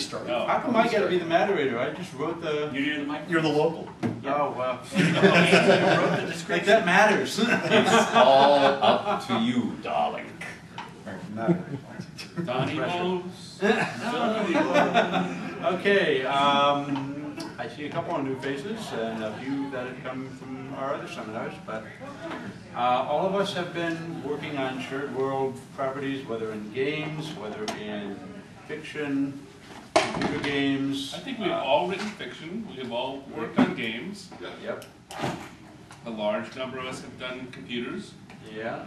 started. Oh. How come I gotta be the moderator? I just wrote the, You're the mic. You're the local. oh, well. You wrote the Like that matters. It's all up to you, darling. Donnie Bowes. Okay, um, I see a couple of new faces and a few that have come from our other seminars, but uh, all of us have been working on shared world properties, whether in games, whether in fiction, computer games. I think we've uh, all written fiction, we've all worked on games. Yep, A large number of us have done computers. yeah.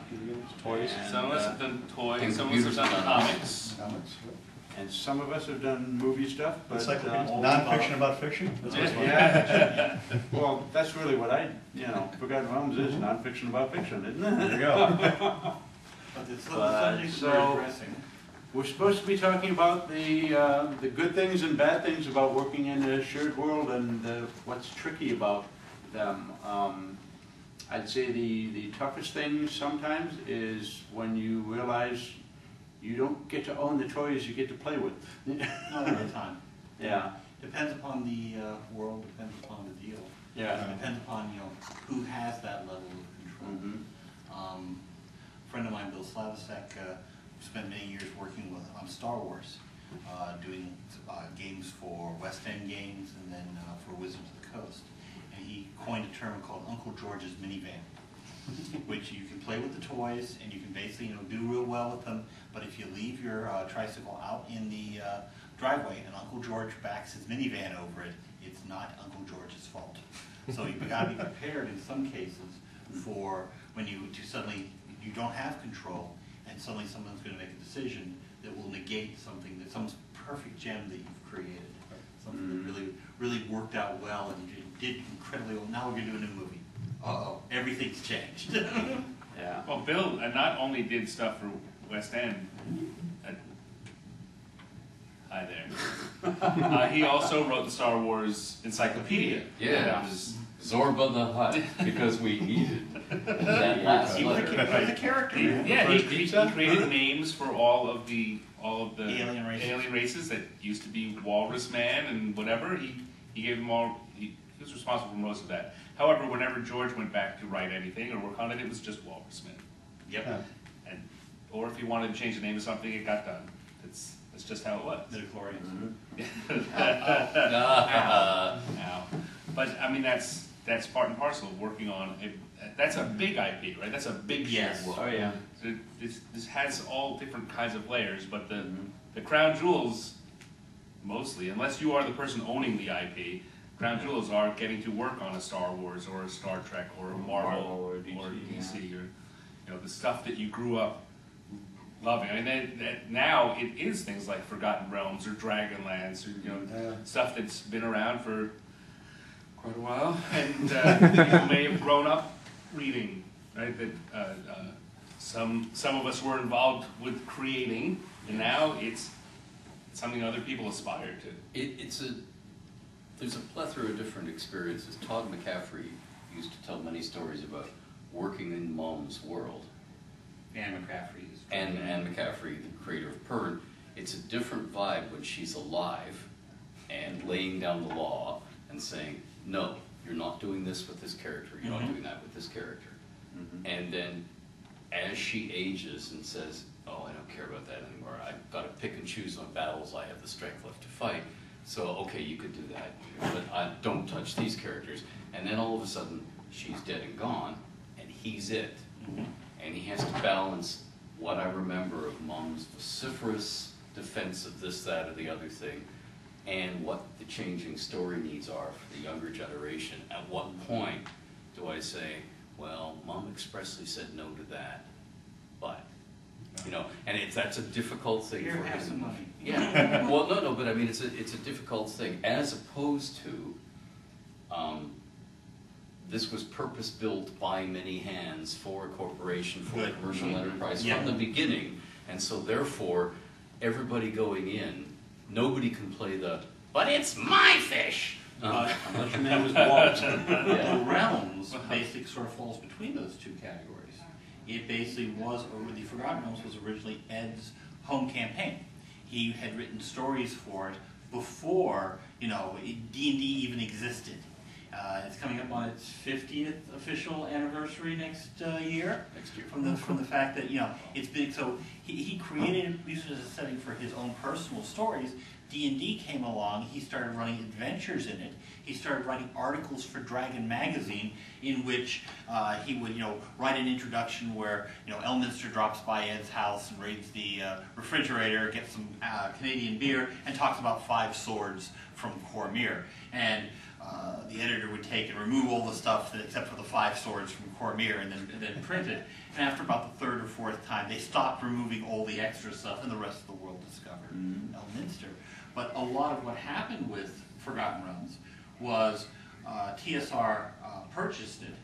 Toys. Some of us And, have done toys, And some of us have computers done comics. Comics. uh, and some of us have done movie stuff, but. Encyclopedia, uh, non-fiction about fiction? That's what's fun. Yeah, well, that's really what I, you know, Forgotten Realms is nonfiction about fiction, isn't it? There you go. But the But, subject so- we're addressing. We're supposed to be talking about the, uh, the good things and bad things about working in a shared world and uh, what's tricky about them. Um, I'd say the, the toughest thing sometimes is when you realize you don't get to own the toys you get to play with. Not all the time. Yeah, Depends upon the uh, world, depends upon the deal. yeah. Depends upon, you know, who has that level of control. Mhm. Um, a friend of mine, Bill Slavicsek, uh, spent many years working with, on Star Wars, uh, doing uh, games for West End Games and then uh, for Wizards of the Coast. And he coined a term called Uncle George's minivan, which you can play with the toys and you can basically, you know, do real well with them. But if you leave your uh, tricycle out in the uh, driveway and Uncle George backs his minivan over it, it's not Uncle George's fault. So you've got to be prepared in some cases for when you to suddenly you don't have control and suddenly someone's going to make a decision that will negate something that some perfect gem that you've created, something that really really worked out well and you did incredibly well. Now we're going to do a new movie. Uh oh, everything's changed. Yeah. Well, Bill uh, not only did stuff for West End, uh, hi there, uh, he also wrote the Star Wars Encyclopedia. Yeah. That was- Zorba the Hutt because we needed that last he was a, letter. he was a character. he- man. Yeah, he, First he pizza? created names for all of the, all of the Alien races. alien races that used to be Walrus Man and whatever, he, he gave them all, he, he was responsible for most of that. However, whenever George went back to write anything or work on it, it was just Walrus Man. Yep. Yeah. And, or if he wanted to change the name of something, it got done. It's, that's just how it was. Midichlorians. Now, but I mean, that's, that's part and parcel of working on, a that's a big IP, right? That's a big shared Yes. world. Oh, yeah. So this, this has all different kinds of layers, but the, mm-hmm. the crown jewels, mostly, unless you are the person owning the IP, crown mm-hmm. jewels are getting to work on a Star Wars or a Star Trek or a Marvel Marvel or or DC, DC or, you know, the stuff that you grew up loving. I mean, that, that now it is things like Forgotten Realms or Dragonlance or, you know, Yeah. stuff that's been around for quite a while and uh, you may have grown up reading, right? That uh, uh, some some of us were involved with creating, and now it's something other people aspire to. It, it's a, there's a plethora of different experiences. Todd McCaffrey used to tell many stories about working in mom's world. Anne McCaffrey is. And Anne McCaffrey, the creator of Pern, it's a different vibe when she's alive and laying down the law and saying, no, you're not doing this with this character, you're not Mhm. doing that with this character. Mhm. And then as she ages and says, oh, I don't care about that anymore, I've got to pick and choose my battles, I have the strength left to fight. So, okay, you could do that, but I don't touch these characters. And then all of a sudden, she's dead and gone, and he's it. And he has to balance what I remember of mom's vociferous defense of this, that, or the other thing, and what the changing story needs are for the younger generation. At what point do I say, well, mom expressly said no to that, but, you know, and it's, that's a difficult thing Here, for have him. some money. Yeah, well, no, no, but I mean, it's a, it's a difficult thing, as opposed to, um, this was purpose-built by many hands for a corporation, for a commercial enterprise Yeah. from the beginning. And so therefore, everybody going in, nobody can play the, but it's my fish. Uh, Unless your name is Walt. Yeah. The Realms basically sort of falls between those two categories. It basically was, or the Forgotten Realms was originally Ed's home campaign. He had written stories for it before, you know, D and D even existed. Uh, it's coming up on its fiftieth official anniversary next uh, year. Next year. From the from the fact that you know it's big. So he, he created it as a setting for his own personal stories. D and D came along. He started running adventures in it. He started writing articles for Dragon magazine, in which uh, he would you know write an introduction where you know Elminster drops by Ed's house and raids the uh, refrigerator, gets some uh, Canadian beer, and talks about five swords from Cormyr. And uh, the editor would take and remove all the stuff that, except for the five swords from Cormyr and then, and then print it. And after about the third or fourth time, they stopped removing all the extra stuff, and the rest of the world discovered Elminster. But a lot of what happened with Forgotten Realms was uh, TSR uh, purchased it,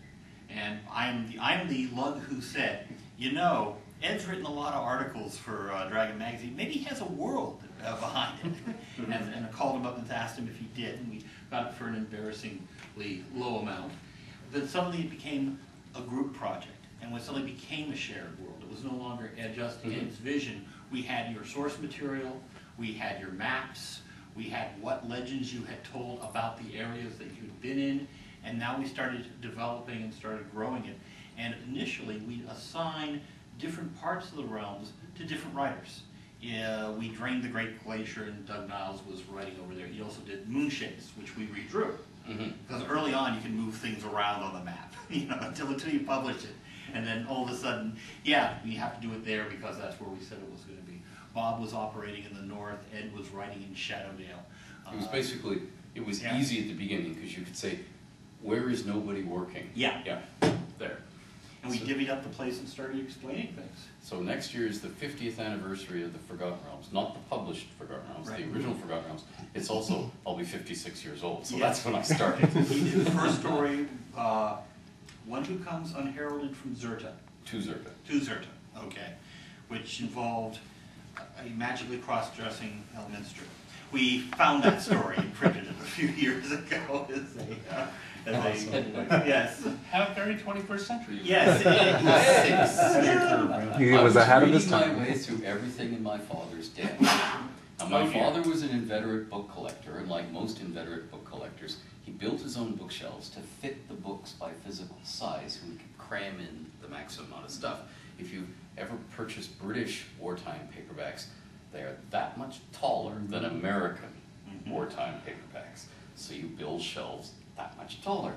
and I'm the, I'm the lug who said, you know, Ed's written a lot of articles for uh, Dragon Magazine. Maybe he has a world uh, behind it. and, and I called him up and asked him if he did, and we got it for an embarrassingly low amount. Then suddenly it became a group project, and when suddenly became a shared world, it was no longer just Mhm. Ed's vision. We had your source material, we had your maps, we had what legends you had told about the areas that you'd been in, and now we started developing and started growing it. And initially, we assigned different parts of the realms to different writers. Yeah, we drained the Great Glacier, and Doug Niles was writing over there. He also did Moonshaes, which we redrew. Mhm. Because early on, you can move things around on the map, you know, until, until you publish it. And then all of a sudden, yeah, we have to do it there because that's where we said it was gonna be. Bob was operating in the north, Ed was writing in Shadowdale. It was basically, it was Yeah. easy at the beginning, because you could say, where is nobody working? Yeah. Yeah, we So- divvied up the place and started explaining things. So next year is the fiftieth anniversary of the Forgotten Realms, not the published Forgotten Realms, the original Forgotten Realms. It's also, I'll be fifty-six years old, so Yeah. that's when I started. He did the first story, uh, One Who Comes Unheralded from Zirta. To Zirta. to Zirta, okay, which involved a magically cross-dressing Elminster. We found that story and printed it a few years ago as a, uh, as a, yes, Have very twenty-first century. yes, it is. He was ahead of his I was time. reading my way through everything in my father's den. Now, my Oh, yeah. father was an inveterate book collector, and like most inveterate book collectors, he built his own bookshelves to fit the books by physical size, so he could cram in the maximum amount of stuff. If you ever purchased British wartime paperbacks, they are that much taller than American Mhm. wartime paperbacks. So you build shelves that much taller.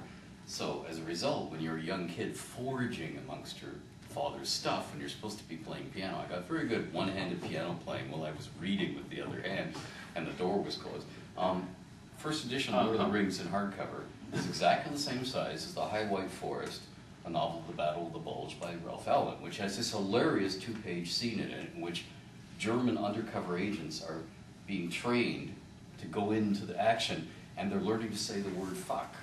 So as a result, when you're a young kid foraging amongst your father's stuff, and you're supposed to be playing piano, I got very good one-handed piano playing while I was reading with the other hand, and the door was closed. Um, first edition Lord of Uh-huh. the Rings in hardcover is exactly the same size as The High White Forest, a novel, of The Battle of the Bulge by Ralph Allen, which has this hilarious two-page scene in it in which German undercover agents are being trained to go into the action, and they're learning to say the word fuck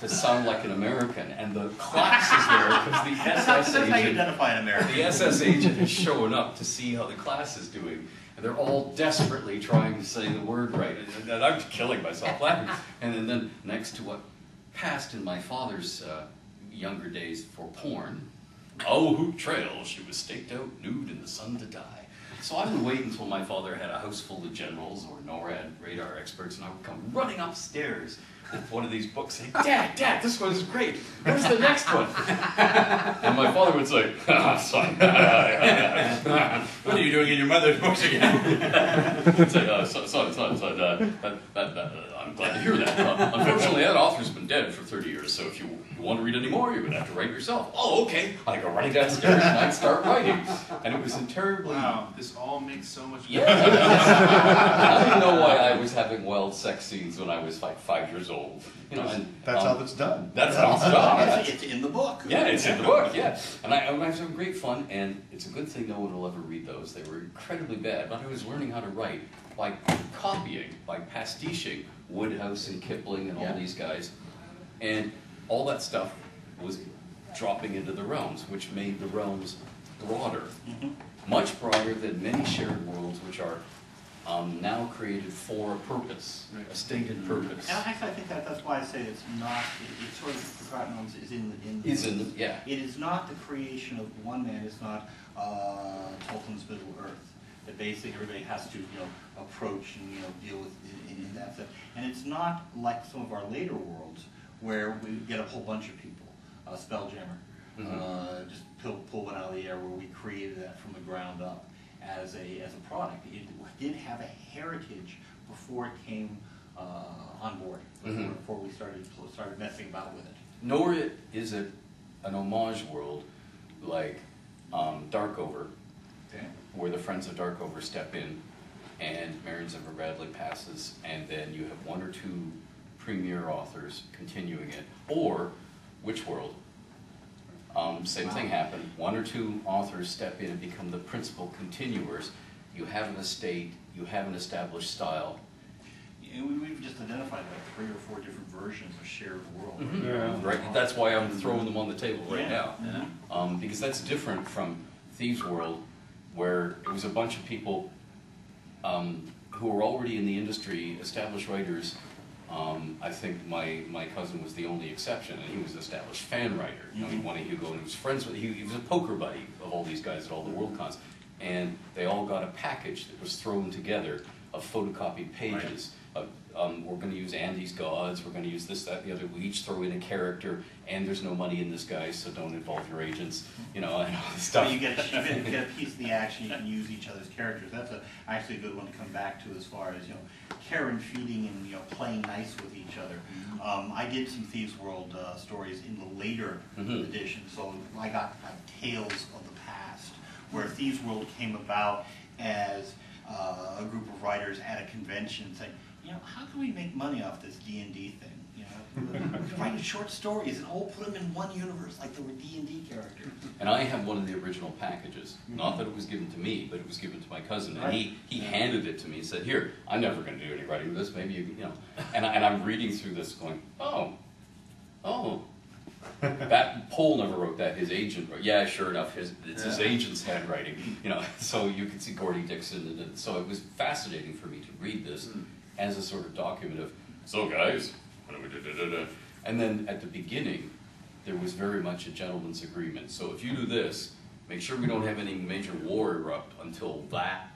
to sound like an American, and the class is there because the SS that's agent, identify an American. the SS agent is showing up to see how the class is doing, and they're all desperately trying to say the word right, and, and I'm killing myself laughing. And then, then next to what passed in my father's uh, younger days for porn, oh, hoop trail, she was staked out nude in the sun to die. So I would wait until my father had a house full of generals or NORAD radar experts, and I would come running upstairs with one of these books saying, Dad, Dad, this one is great. Where's the next one? And my father would say, ah, son. What are you doing in your mother's books again? He'd say, uh, son, son, son, son uh, that, that, that, uh, I'm glad to hear that. Uh, unfortunately, that author's been dead for 30 years, so if you want to read any more, you're going to have to write yourself. Oh, okay. I go running downstairs and I'd start writing. And it was in terribly Wow, this all makes so much. Yeah. I didn't know why I was having wild sex scenes when I was like five years old. You know, and That's um, how it's done. That's how it's done. It's, it's in the book. Yeah, it's in the book. Yeah, and I, I was having great fun, and it's a good thing no one will ever read those. They were incredibly bad, but I was learning how to write by copying, by pastiching Wodehouse and Kipling and all Yeah. these guys, and all that stuff was dropping into the realms, which made the realms broader, Mhm. much broader than many shared worlds, which are um, now created for a purpose, a stated purpose. And actually, I think that, that's why I say it's not, it- it's sort of, Forgotten Realms is in the, in the. Is in the yeah. It is not the creation of one man, it's not uh, Tolkien's Middle Earth. that basically everybody has to, you know, approach and, you know, deal with in, in that sense. And it's not like some of our later worlds where we get a whole bunch of people, uh, Spelljammer, Mhm. uh, just pull, pull one out of the air where we created that from the ground up as a, as a product. It did have a heritage before it came, uh, on board, before, Mhm. before we started, started messing about with it. Nor it- is it an homage world like um, Darkover, Okay. where the Friends of Darkover step in and Marion Zimmer Bradley passes, and then you have one or two premier authors continuing it. Or Witch World. Um, same thing happened. One or two authors step in and become the principal continuers. You have an estate, you have an established style. Yeah, we, we've just identified like three or four different versions of shared world. Yeah. Right, that's why I'm throwing them on the table right Yeah, now. yeah. Um, because that's different from Thieves World, where it was a bunch of people um, who were already in the industry, established writers. Um, I think my, my cousin was the only exception, and he was an established fan writer. You know, he Mhm. wanted Hugo, and he was friends with. He, he was a poker buddy of all these guys at all the World Cons, and they all got a package that was thrown together of photocopied pages. Of, um, we're going to use Andy's gods. We're going to use this, that, the other. We each throw in a character, and there's no money in this guy, so don't involve your agents. You know, and all this So stuff. you get, a- you get, a piece of the action, you can use each other's characters, that's a, actually a good one to come back to as far as, you know, care and feeding and, you know, playing nice with each other. Um, I did some Thieves World, uh, stories in the later Mhm. edition, so I got like tales of the past, where Thieves World came about as, uh, a group of writers at a convention saying, you know, how can we make money off this D and D thing? You know, write short stories and all put them in one universe, like they were D and D characters. And I have one of the original packages. Mm-hmm. Not that it was given to me, but it was given to my cousin. And he, he handed it to me and said, Here, I'm never going to do any writing with this. Maybe you, you know. And, I, and I'm reading through this going, Oh, oh. That Poul never wrote that. His agent wrote. Yeah, sure enough, his, it's his agent's handwriting. You know, so you could see Gordy Dickson. And, and so it was fascinating for me to read this mm. As a sort of document of, so guys, and then at the beginning, there was very much a gentleman's agreement. So if you do this, make sure we don't have any major war erupt until that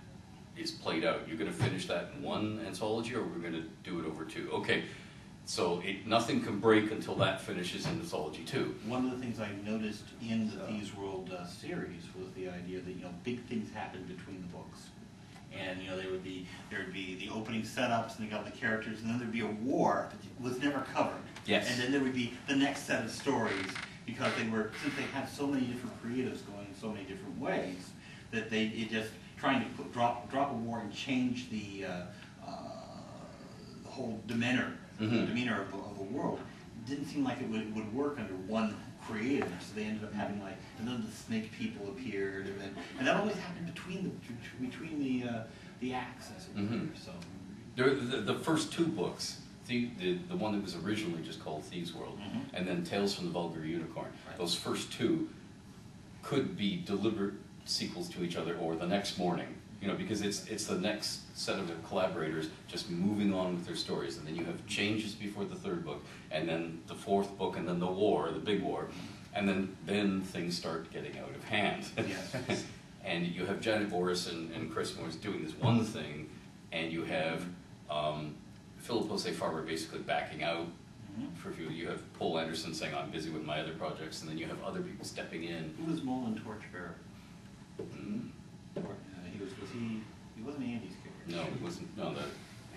is played out. You're gonna finish that in one anthology, or we're gonna do it over two? Okay, so it, nothing can break until that finishes in anthology two. One of the things I noticed in the Thieves World uh, series was the idea that, you know, big things happen between the. And, you know, there would be, there would be the opening setups and they got the characters, and then there'd be a war that was never covered. Yes. And then there would be the next set of stories, because they were, since they had so many different creatives going in so many different ways, that they, it just, trying to put, drop, drop a war and change the, uh, uh, the whole demeanor, Mhm. demeanor of, the- of the world, didn't seem like it would, would work under one creative, so they ended up having like, and then the snake people appeared, and then, and that always happened between the, between the, uh, the acts, as it were, Mhm. so. There, the, the first two books, the, the, the one that was originally just called Thieves World, Mhm. and then Tales from the Vulgar Unicorn, Right. those first two could be deliberate sequels to each other or the next morning, you know, because it's, it's the next set of collaborators just moving on with their stories, and then you have changes before the third book, and then the fourth book, and then the war, the big war, and then, then things start getting out of hand. Yes. And you have Janet Morris and, and Chris Morris doing this one thing, and you have um, Philip Jose Farmer basically backing out Mhm. for a few. You have Poul Anderson saying, I'm busy with my other projects, and then you have other people stepping in. Who was Mullen Torchbearer? Mm, Tor- uh, He was, was he, he wasn't Andy's character? No, it wasn't, no, the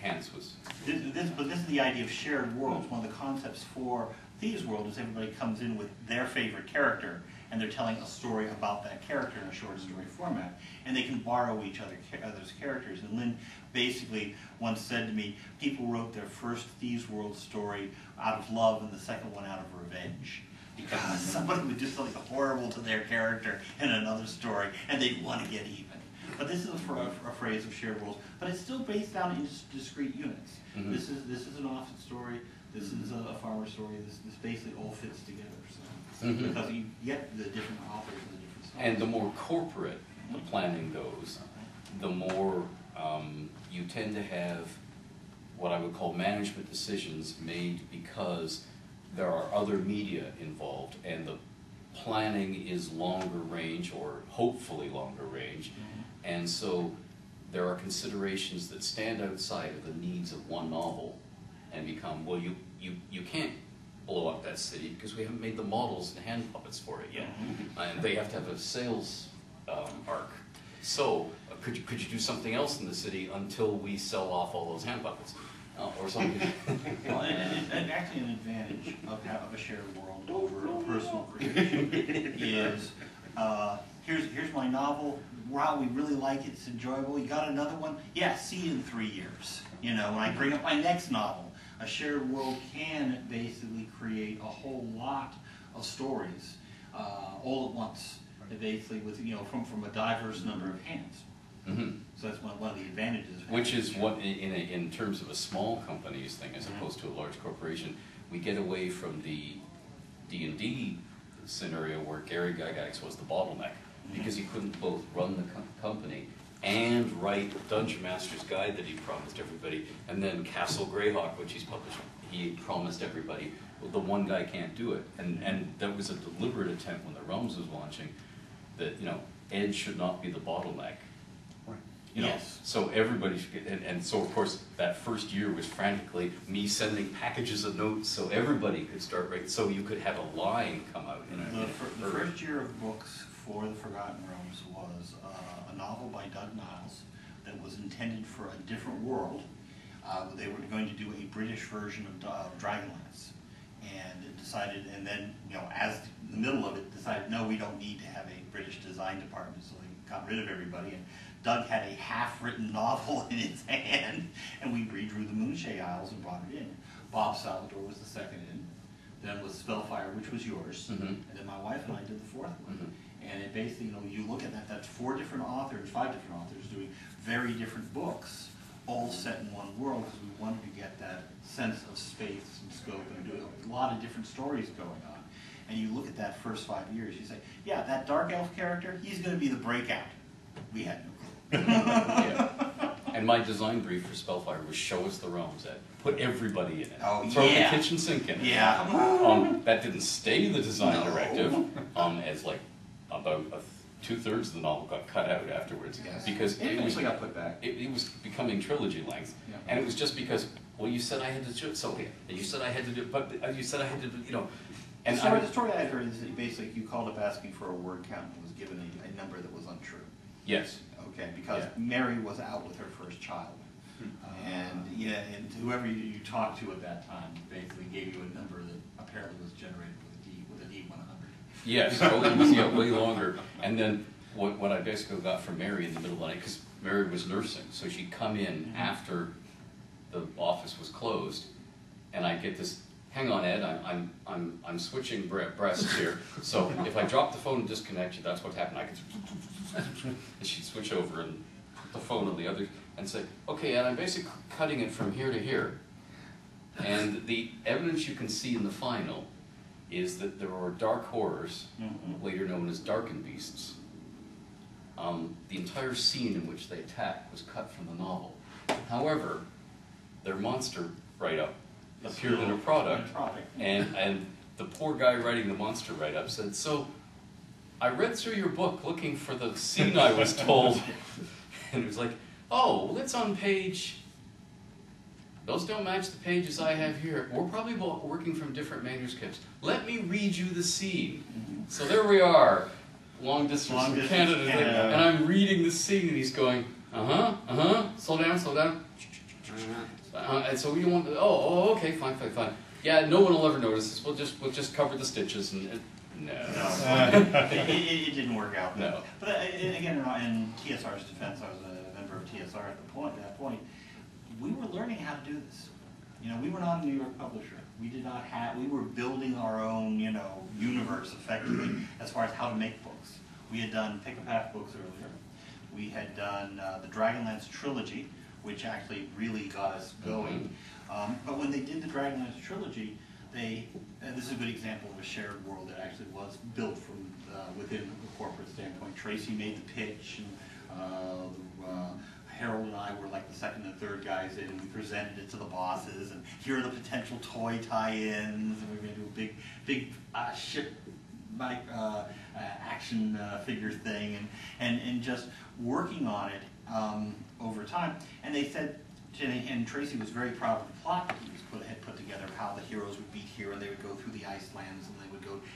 Hanse was, This, this, but this is the idea of shared worlds. One of the concepts for Thieves World is everybody comes in with their favorite character, and they're telling a story about that character in a short story format, and they can borrow each other other's characters. And Lynn basically once said to me, people wrote their first Thieves World story out of love, and the second one out of revenge. Because somebody would do something horrible to their character in another story, and they'd want to get even. But this is a, a phrase of shared worlds, but it's still based down into discrete units. Mhm. This is this is an Offutt story. This is a, a farmer story. This this basically all fits together. So Mhm. because you get the different authors and the different styles. and the more corporate the planning goes, the more um, you tend to have what I would call management decisions made because there are other media involved and the planning is longer range or hopefully longer range. And so there are considerations that stand outside of the needs of one novel and become, well, you, you, you can't blow up that city because we haven't made the models and hand puppets for it yet. And they have to have a sales um, arc. So, uh, could you, could you do something else in the city until we sell off all those hand puppets? Uh, Or something? Well, and, and, and actually an advantage of, of a shared world over a personal creation is, uh, here's, here's my novel, wow, we really like it, it's enjoyable, you got another one? Yeah, see you in three years, you know, when I bring up my next novel. A shared world can basically create a whole lot of stories, uh, all at once, basically with, you know, from, from a diverse number of hands. Mhm. So that's one, one of the advantages. of Which is what, in, in, a- in terms of a small company's thing as opposed to a large corporation, we get away from the D and D scenario where Gary Gygax was the bottleneck, because he couldn't both run the com- company and write Dungeon Master's Guide that he promised everybody, and then Castle Greyhawk, which he's published, he promised everybody, well, the one guy can't do it. And, and that was a deliberate attempt when the Realms was launching, that, you know, Ed should not be the bottleneck. Right. You know, Yes. so everybody should get, and, and so of course, that first year was frantically me sending packages of notes so everybody could start writing, so you could have a line come out in a. in The, a fir- the first year of books for the Forgotten Realms was uh, a novel by Doug Niles that was intended for a different world. Uh, they were going to do a British version of uh, Dragonlance. And it decided, and then, you know, as the middle of it, decided, no, we don't need to have a British design department, so they got rid of everybody. And Doug had a half-written novel in his hand, and we redrew the Moonshae Isles and brought it in. Bob Salvatore was the second in, then was Spellfire, which was yours, Mhm. and then my wife and I did the fourth one. Mhm. And it basically, you know, you look at that, that's four different authors, five different authors doing very different books, all set in one world, because we wanted to get that sense of space and scope and do a lot of different stories going on. And you look at that first five years, you say, yeah, that dark elf character, he's gonna be the breakout. We had no clue. Yeah. And my design brief for Spellfire was show us the realms, Ed, put everybody in it. Oh, Throw the kitchen sink in it. Yeah. Um, that didn't stay the design No. directive, um, as like about a two-thirds of the novel got cut out afterwards. Yes. Because It it was, got put back. it, it was becoming trilogy length. Yeah. And it was just because, well, you said I had to do it, so, and you said I had to do, it, but uh, you said I had to, do you know. The And story, I, the story I heard is that basically you called up asking for a word count and was given a, a number that was untrue. yes, Okay, because Yeah. Mary was out with her first child. And, yeah, and whoever you, you talked to at that time basically gave you a number that apparently was generated with a D, with a D one hundred. Yes, it was, yeah, way longer. And then what, what I basically got from Mary in the middle of the night, because Mary was nursing, so she'd come in mm-hmm. after the office was closed, and I get this, hang on, Ed, I'm, I'm, I'm, I'm switching bre- breasts here. So if I drop the phone and disconnect you, that's what happened. I could, and she'd switch over and put the phone on the other, and say, okay, Ed, I'm basically cutting it from here to here. And the evidence you can see in the final is that there are dark horrors, Mhm. later known as darkenbeasts. Um, the entire scene in which they attack was cut from the novel. However, their monster write-up appeared in a product, Product. and, and the poor guy writing the monster write-up said, so, I read through your book looking for the scene I was told. And it was like, oh, well, it's on page, those don't match the pages I have here. We're probably working from different manuscripts. Let me read you the scene. So there we are, long distance Long from distance Canada, Canada. and I'm reading the scene, and he's going, uh-huh, uh-huh, slow down, slow down. Uh, and so we don't want, oh, oh, okay, fine, fine, fine. Yeah, no one will ever notice this. We'll just, we'll just cover the stitches and, and no. No, it, it, it didn't work out. No. But uh, again, in- in TSR's defense, I was a member of TSR at the point, at that point, we were learning how to do this. You know, we were not a New York publisher. We did not have, we were building our own, you know, universe effectively as far as how to make books. We had done Pick a Path books earlier. We had done uh, the Dragonlance trilogy, which actually really got us going. Um, but when they did the Dragonlance trilogy, they, and this is a good example of a shared world that actually was built from uh, within the corporate standpoint. Tracy made the pitch, and uh, uh, Harold and I were like the second and third guys in. We presented it to the bosses, and here are the potential toy tie-ins, and we are going to do a big, big uh, ship uh, uh, action uh, figure thing, and, and, and just working on it um, over time. And they said, and and Tracy was very proud of the plot that he was put, had put together, of how the heroes would beat here, and they would go through the ice lands, and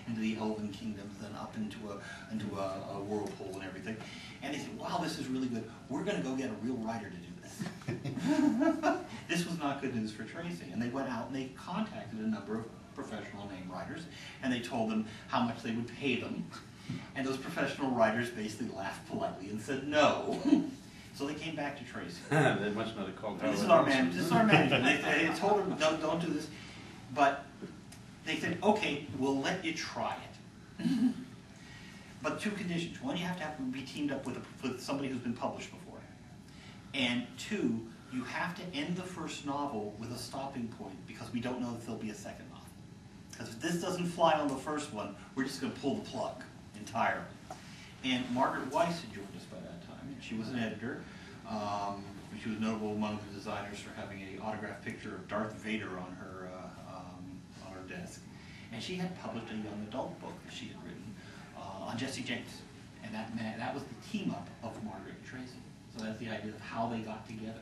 into the elven kingdoms, then up into a, into a, a whirlpool and everything. And they said, wow, this is really good. We're gonna go get a real writer to do this. This was not good news for Tracy, and they went out and they contacted a number of professional name writers, and they told them how much they would pay them. And those professional writers basically laughed politely and said no. So they came back to Tracy. They must not have called. This is our man, this is our manager, they, they told him, don't, don't do this, but they said, okay, we'll let you try it. But two conditions, one, you have to have to be teamed up with, a- with somebody who's been published before. And two, you have to end the first novel with a stopping point, because we don't know if there'll be a second novel. Because if this doesn't fly on the first one, we're just gonna pull the plug entirely. And Margaret Weis had joined us by that time, and she was an editor. Um, she was notable among the designers for having a autographed picture of Darth Vader on her, uh, um, on her desk. And she had published a young adult book that she had written, uh, on Jesse James. And that, ma- that was the team up of Margaret and Tracy. So that's the idea of how they got together.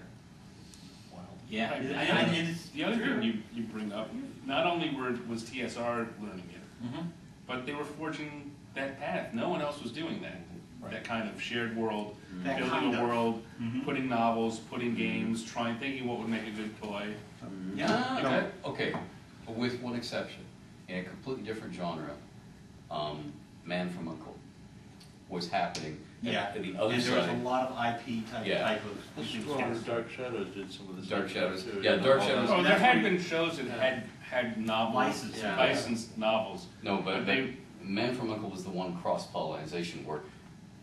Yeah, Right, I- the I- other- it's The other true. thing you, you bring up, not only were, was TSR learning it, Mhm. but they were forging that path. No one else was doing that. That kind of shared world, That kind building a of. world, Mhm. putting novels, putting games, trying, thinking what would make a good toy. Yeah. Okay. Okay, with one exception, in a completely different genre, um, Man from Uncle was happening. Yeah, And the other and there was a lot of IP type, Yeah. type of. This is where Dark Shadows did some of the. Dark stuff Shadows, too, yeah, Dark all Shadows. Oh, there had been shows that had, had novels, Licensed, yeah. licensed novels. no, but, But but they- Man from Uncle was the one cross-pollination where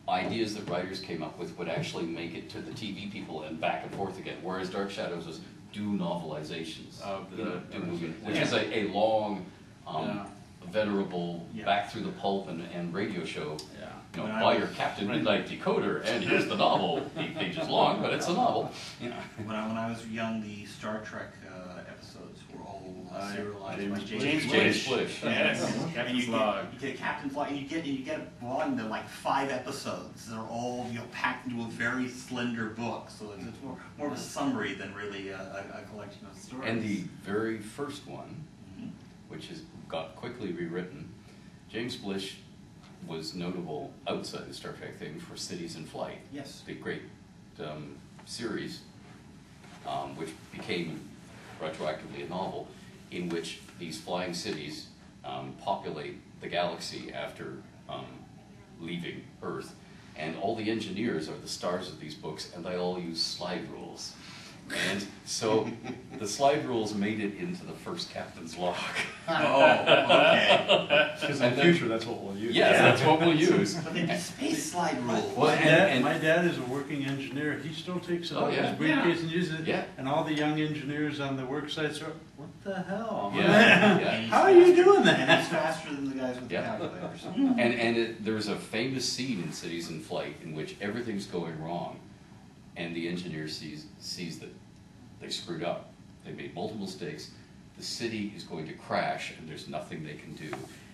ideas that writers came up with would actually make it to the TV people and back and forth again, whereas Dark Shadows was do novelizations. Of you know, the- do movie, which Yeah. is a, a long, um, Yeah. venerable, Yeah. back through the pulp and, and radio show. Yeah. You know, When I buy was- your Captain Midnight decoder, and here's the novel, eight pages long, but it's a novel. Yeah. When I, when I was young, the Star Trek uh, episodes were all Uh, serialized James by James, James James Blish. Blish. Yes, And you Captain's get, Log. you get Captain's Log, and you get, and you get a volume that like five episodes. They're all, you know, packed into a very slender book, so it's, it's more, more of a summary than really a, a, a collection of stories. And the very first one. Which has got quickly rewritten, James Blish was notable outside the Star Trek thing for Cities in Flight. Yes. The great um, series, um, which became retroactively a novel, in which these flying cities um, populate the galaxy after um, leaving Earth. And all the engineers are the stars of these books, and they all use slide rules. And so the slide rules made it into the first captain's log. Oh, okay. Because in And the then- future, that's what we'll use. Yes, that's what we'll use. But they do space slide rules. Well, My and- dad, and- my dad is a working engineer, he still takes it Oh, out of yeah. his briefcase and uses it. Yeah. And all the young engineers on the work sites are, what the hell? Yeah, yeah. How are you faster- doing that? And he's faster than the guys with the Yeah. calculators. And, and it, there's a famous scene in Cities in Flight in which everything's going wrong, and the engineer sees, sees that they screwed up. They made multiple mistakes. The city is going to crash, and there's nothing they can do.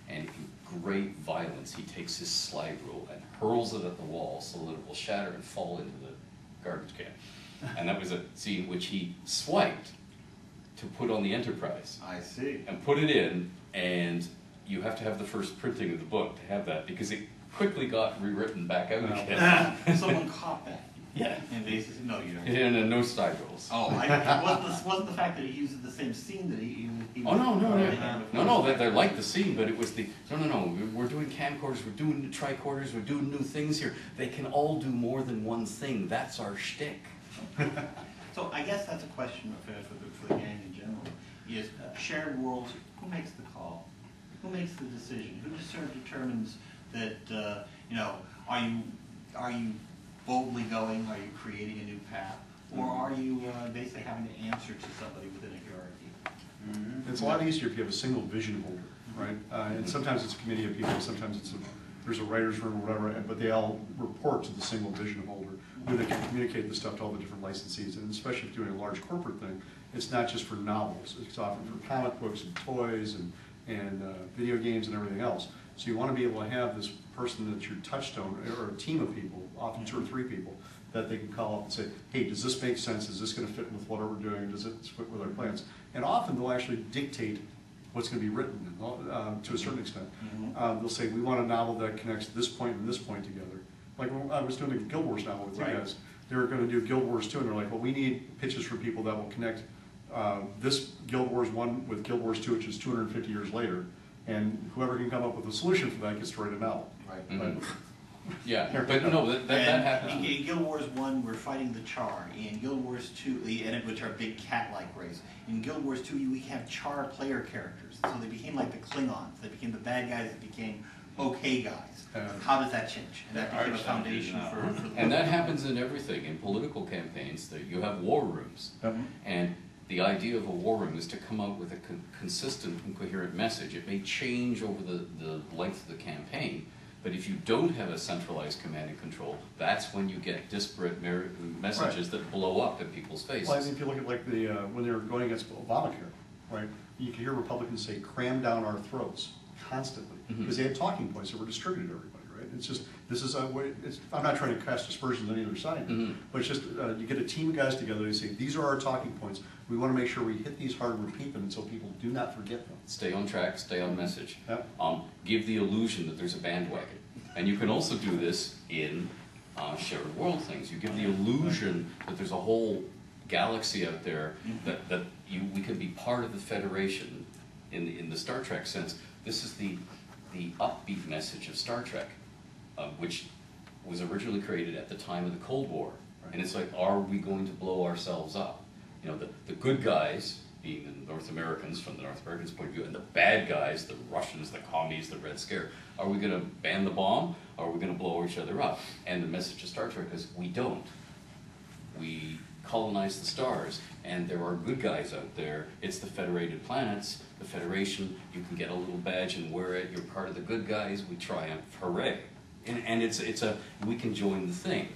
And in great violence, he takes his slide rule and hurls it at the wall so that it will shatter and fall into the garbage can. And that was a scene which he swiped to put on the Enterprise I see. and put it in, and you have to have the first printing of the book to have that because it quickly got rewritten back out again. Someone caught that. Yeah, And they said, no, you don't. and uh, no slide rules. Oh, I, it wasn't, the, wasn't the fact that he uses the same scene that he, he. he Oh no no was- no no no! They, they like the scene, but it was the no no no. we- We're doing camcorders, we're doing the tricorders, we're doing new things here. They can all do more than one thing. That's our shtick. So I guess that's a question for, for the, for the gang in general, is shared worlds, who makes the call? Who makes the decision? Who just sort of determines that, uh, you know, are you, are you boldly going, are you creating a new path? Or are you, uh, basically having to answer to somebody within a hierarchy? It's a lot easier if you have a single vision holder, right? Uh, And sometimes it's a committee of people, sometimes it's a, there's a writer's room or whatever, but they all report to the single vision holder, who they can communicate the stuff to all the different licensees, and especially if you're doing a large corporate thing, it's not just for novels, it's often for comic books and toys and, and uh, video games and everything else. So you wanna be able to have this person that's your touchstone, or a team of people, often two or three people, that they can call up and say, hey, does this make sense? Is this gonna fit with what we're doing? Does it fit with our plans? And often they'll actually dictate what's gonna be written, uh, to a certain extent. Um, they'll say, we want a novel that connects this point and this point together. Like, when I was doing the Guild Wars novel with you Right. guys, they were gonna do Guild Wars two, and they're like, well, we need pitches for people that will connect, uh, this Guild Wars one with Guild Wars two, which is two hundred and fifty years later. And whoever can come up with a solution for that gets to write a novel. Right. Mhm. But- Yeah, but no, that, that, that And happens. In, in Guild Wars One, we're fighting the Char. In Guild Wars Two, the- and it- which are big cat-like race. In Guild Wars Two, we have Char player characters, so they became like the Klingons. They became the bad guys. They became okay guys. Yeah. How does that change? And that There became a some foundation now. for, for the And that happens in everything, in political campaigns, that you have war rooms. Yep. And the idea of a war room is to come out with a con- consistent and coherent message. It may change over the, the length of the campaign, but if you don't have a centralized command and control, that's when you get disparate messages that blow up in people's faces. Well, I mean, if you look at like the, uh, when they were going against Obamacare, right, you could hear Republicans say, cram down our throats constantly, Mhm. because they had talking points that were distributed to everybody, right? It's just, this is a way, it's, I'm not trying to cast aspersions on either side, Mhm. but it's just, uh, you get a team of guys together, they say, these are our talking points, we wanna make sure we hit these hard and repeat them, so people do not forget them. Stay on track, stay on message. Yep. Um, give the illusion that there's a bandwagon. And you can also do this in uh, shared world things. You give the illusion that there's a whole galaxy out there that, that you, we can be part of the Federation in the, in the Star Trek sense. This is the, the upbeat message of Star Trek, which was originally created at the time of the Cold War. And it's like, are we going to blow ourselves up? You know, the, the good guys, being the North Americans from the North Americans' point of view, and the bad guys, the Russians, the commies, the Red Scare, are we gonna ban the bomb, or are we gonna blow each other up? And the message of Star Trek is, we don't. We colonize the stars, and there are good guys out there. It's the Federated Planets, the Federation. You can get a little badge and wear it. You're part of the good guys. We triumph, hooray! And, and it's it's a we can join the thing,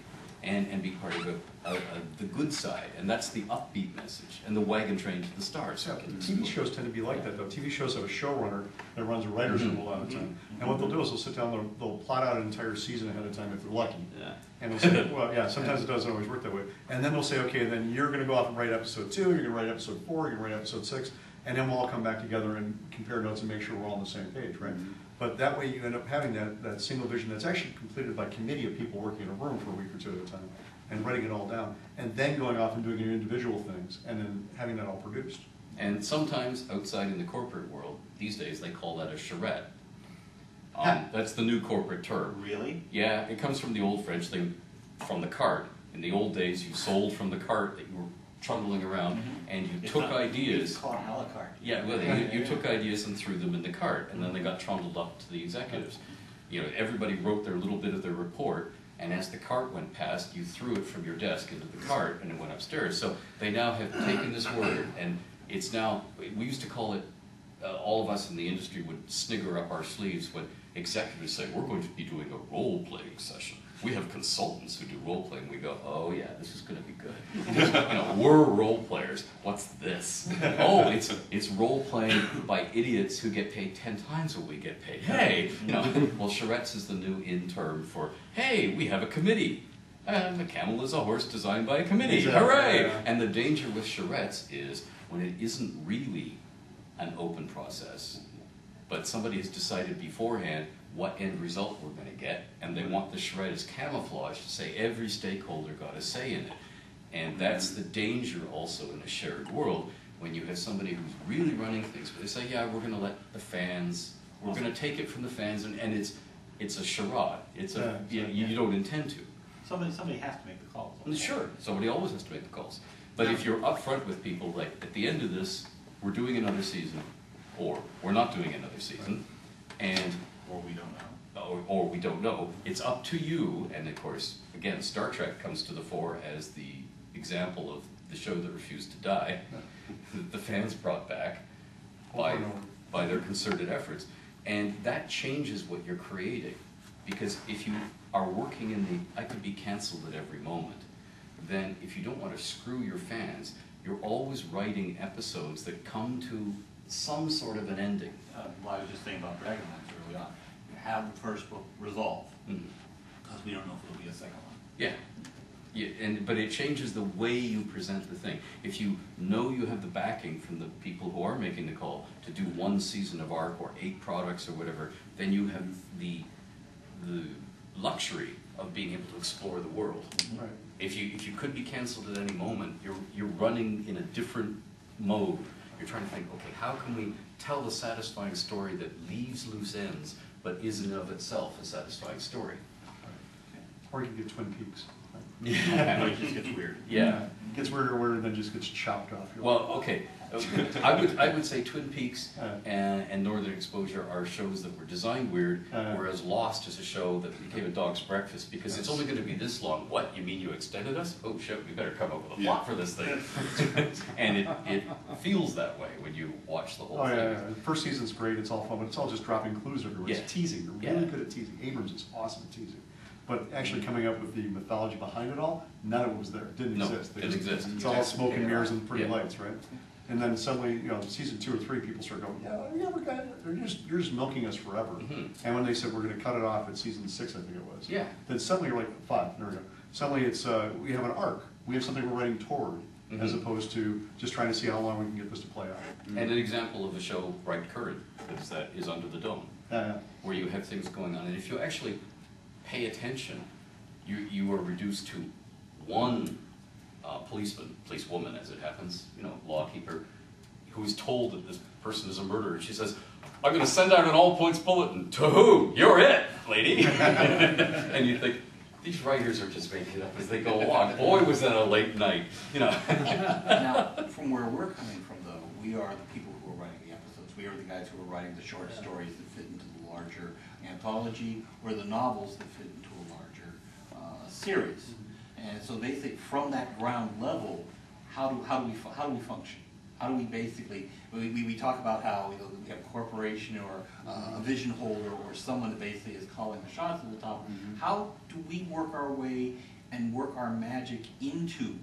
and and be part of the, uh, uh, the good side. And that's the upbeat message, and the wagon train to the stars. Yeah, TV shows tend to be like that, though. TV shows have a showrunner that runs a writer's room a lot of the time. And what they'll do is they'll sit down, they'll, they'll plot out an entire season ahead of time if they're lucky. Yeah. And they'll say, well, yeah, sometimes it doesn't always work that way. And then they'll say, okay, then you're gonna go off and write episode two, you're gonna write episode four, you're gonna write episode six, and then we'll all come back together and compare notes and make sure we're all on the same page, right? But that way you end up having that, that single vision that's actually completed by committee of people working in a room for a week or two at a time, and writing it all down, and then going off and doing your individual things, and then having that all produced. And sometimes outside in the corporate world, these days they call that a charrette. Huh. Um, that's the new corporate term. Really? Yeah, it comes from the old French thing, from the cart. In the old days, you sold from the cart that you were trundling around, Mhm. and you It's took not- ideas. It's called a la carte. Yeah, well, you, you took ideas and threw them in the cart, and then they got trundled up to the executives. You know, everybody wrote their little bit of their report, and as the cart went past, you threw it from your desk into the cart, and it went upstairs. So they now have taken this word, and it's now, we used to call it, uh, all of us in the industry would snigger up our sleeves when executives say, we're going to be doing a role-playing session. We have consultants who do role-playing. We go, oh yeah, this is gonna be good. you know, we're role players. What's this? Oh, it's it's role playing by idiots who get paid ten times what we get paid. Hey, you know, well, charrettes is the new in term for hey, we have a committee. And the camel is a horse designed by a committee. Exactly, Hooray! yeah. And the danger with charrettes is when it isn't really an open process, but somebody has decided beforehand what end result we're gonna get, and they want the charrette as camouflage to say every stakeholder got a say in it. And that's the danger also in a shared world, when you have somebody who's really running things, but they say, yeah, we're gonna let the fans, we're gonna take it from the fans, and, and it's, it's a charade, it's a, Yeah, you, you don't intend to. Somebody, somebody has to make the calls. And Sure, somebody always has to make the calls. But if you're upfront with people, like, at the end of this, we're doing another season, or we're not doing another season, and, Or we don't know. or, or we don't know, it's up to you, and of course, again, Star Trek comes to the fore as the example of the show that refused to die, that the fans brought back by, Over and over. by their concerted efforts. And that changes what you're creating. Because if you are working in the, I could be canceled at every moment, then if you don't want to screw your fans, you're always writing episodes that come to some sort of an ending. Uh, well, I was just thinking about Dragonlance early on. Have the first book resolve, Mhm. because we don't know if there'll be a second one. Yeah. Yeah, and, but it changes the way you present the thing. If you know you have the backing from the people who are making the call to do one season of arc or eight products or whatever, then you have the, the luxury of being able to explore the world. Right. If you, if you could be canceled at any moment, you're, you're running in a different mode. You're trying to think, okay, how can we tell the satisfying story that leaves loose ends, but is in and of itself a satisfying story? Or you can get Twin Peaks. right? Yeah. It just gets weird. Yeah. Gets weirder and weirder, and then just gets chopped off. You're Well, like, okay, I would, I would say Twin Peaks Uh. and, and Northern Exposure are shows that were designed weird, Uh. whereas Lost is a show that became a dog's breakfast, because it's only gonna be this long. What, you mean you extended us? Oh shit, we better come up with a plot for this thing. And it, it feels that way when you watch the whole Oh, thing. yeah, yeah. The first season's great, it's all fun, but it's all just dropping clues everywhere. Yeah. It's teasing, they're really good at teasing. Abrams is awesome at teasing. But actually coming up with the mythology behind it all, none of it was there, it didn't No, exist. They didn't exist. It's all smoke and mirrors and pretty Yeah. lights, right? And then suddenly, you know, season two or three, people start going, yeah, yeah, we're they're just, you're just milking us forever. Mhm. And when they said we're gonna cut it off at season six, I think it was. Yeah. Then suddenly you're like, five, there we go. Suddenly it's, uh, we have an arc, we have something we're writing toward, as Mhm. opposed to just trying to see how long we can get this to play out. And an example of a show, Bright Current, is that is Under the Dome. Yeah, where you have things going on. And if you actually pay attention, you, you are reduced to one uh, policeman, policewoman as it happens, you know, lawkeeper, who is told that this person is a murderer. She says, I'm gonna send out an all points bulletin. To who? You're it, lady. and you think, these writers are just making it up as they go along. Boy, was that a late night, you know. Now, from where we're coming from though, we are the people who are writing the episodes. We are the guys who are writing the short stories that fit into the larger anthology or the novels that fit into a larger uh, series. And so they basically, from that ground level, how do, how do we, how do we function? How do we basically, we, we, we talk about how, you know, we have a corporation or uh, a vision holder or someone that basically is calling the shots at the top. How do we work our way and work our magic into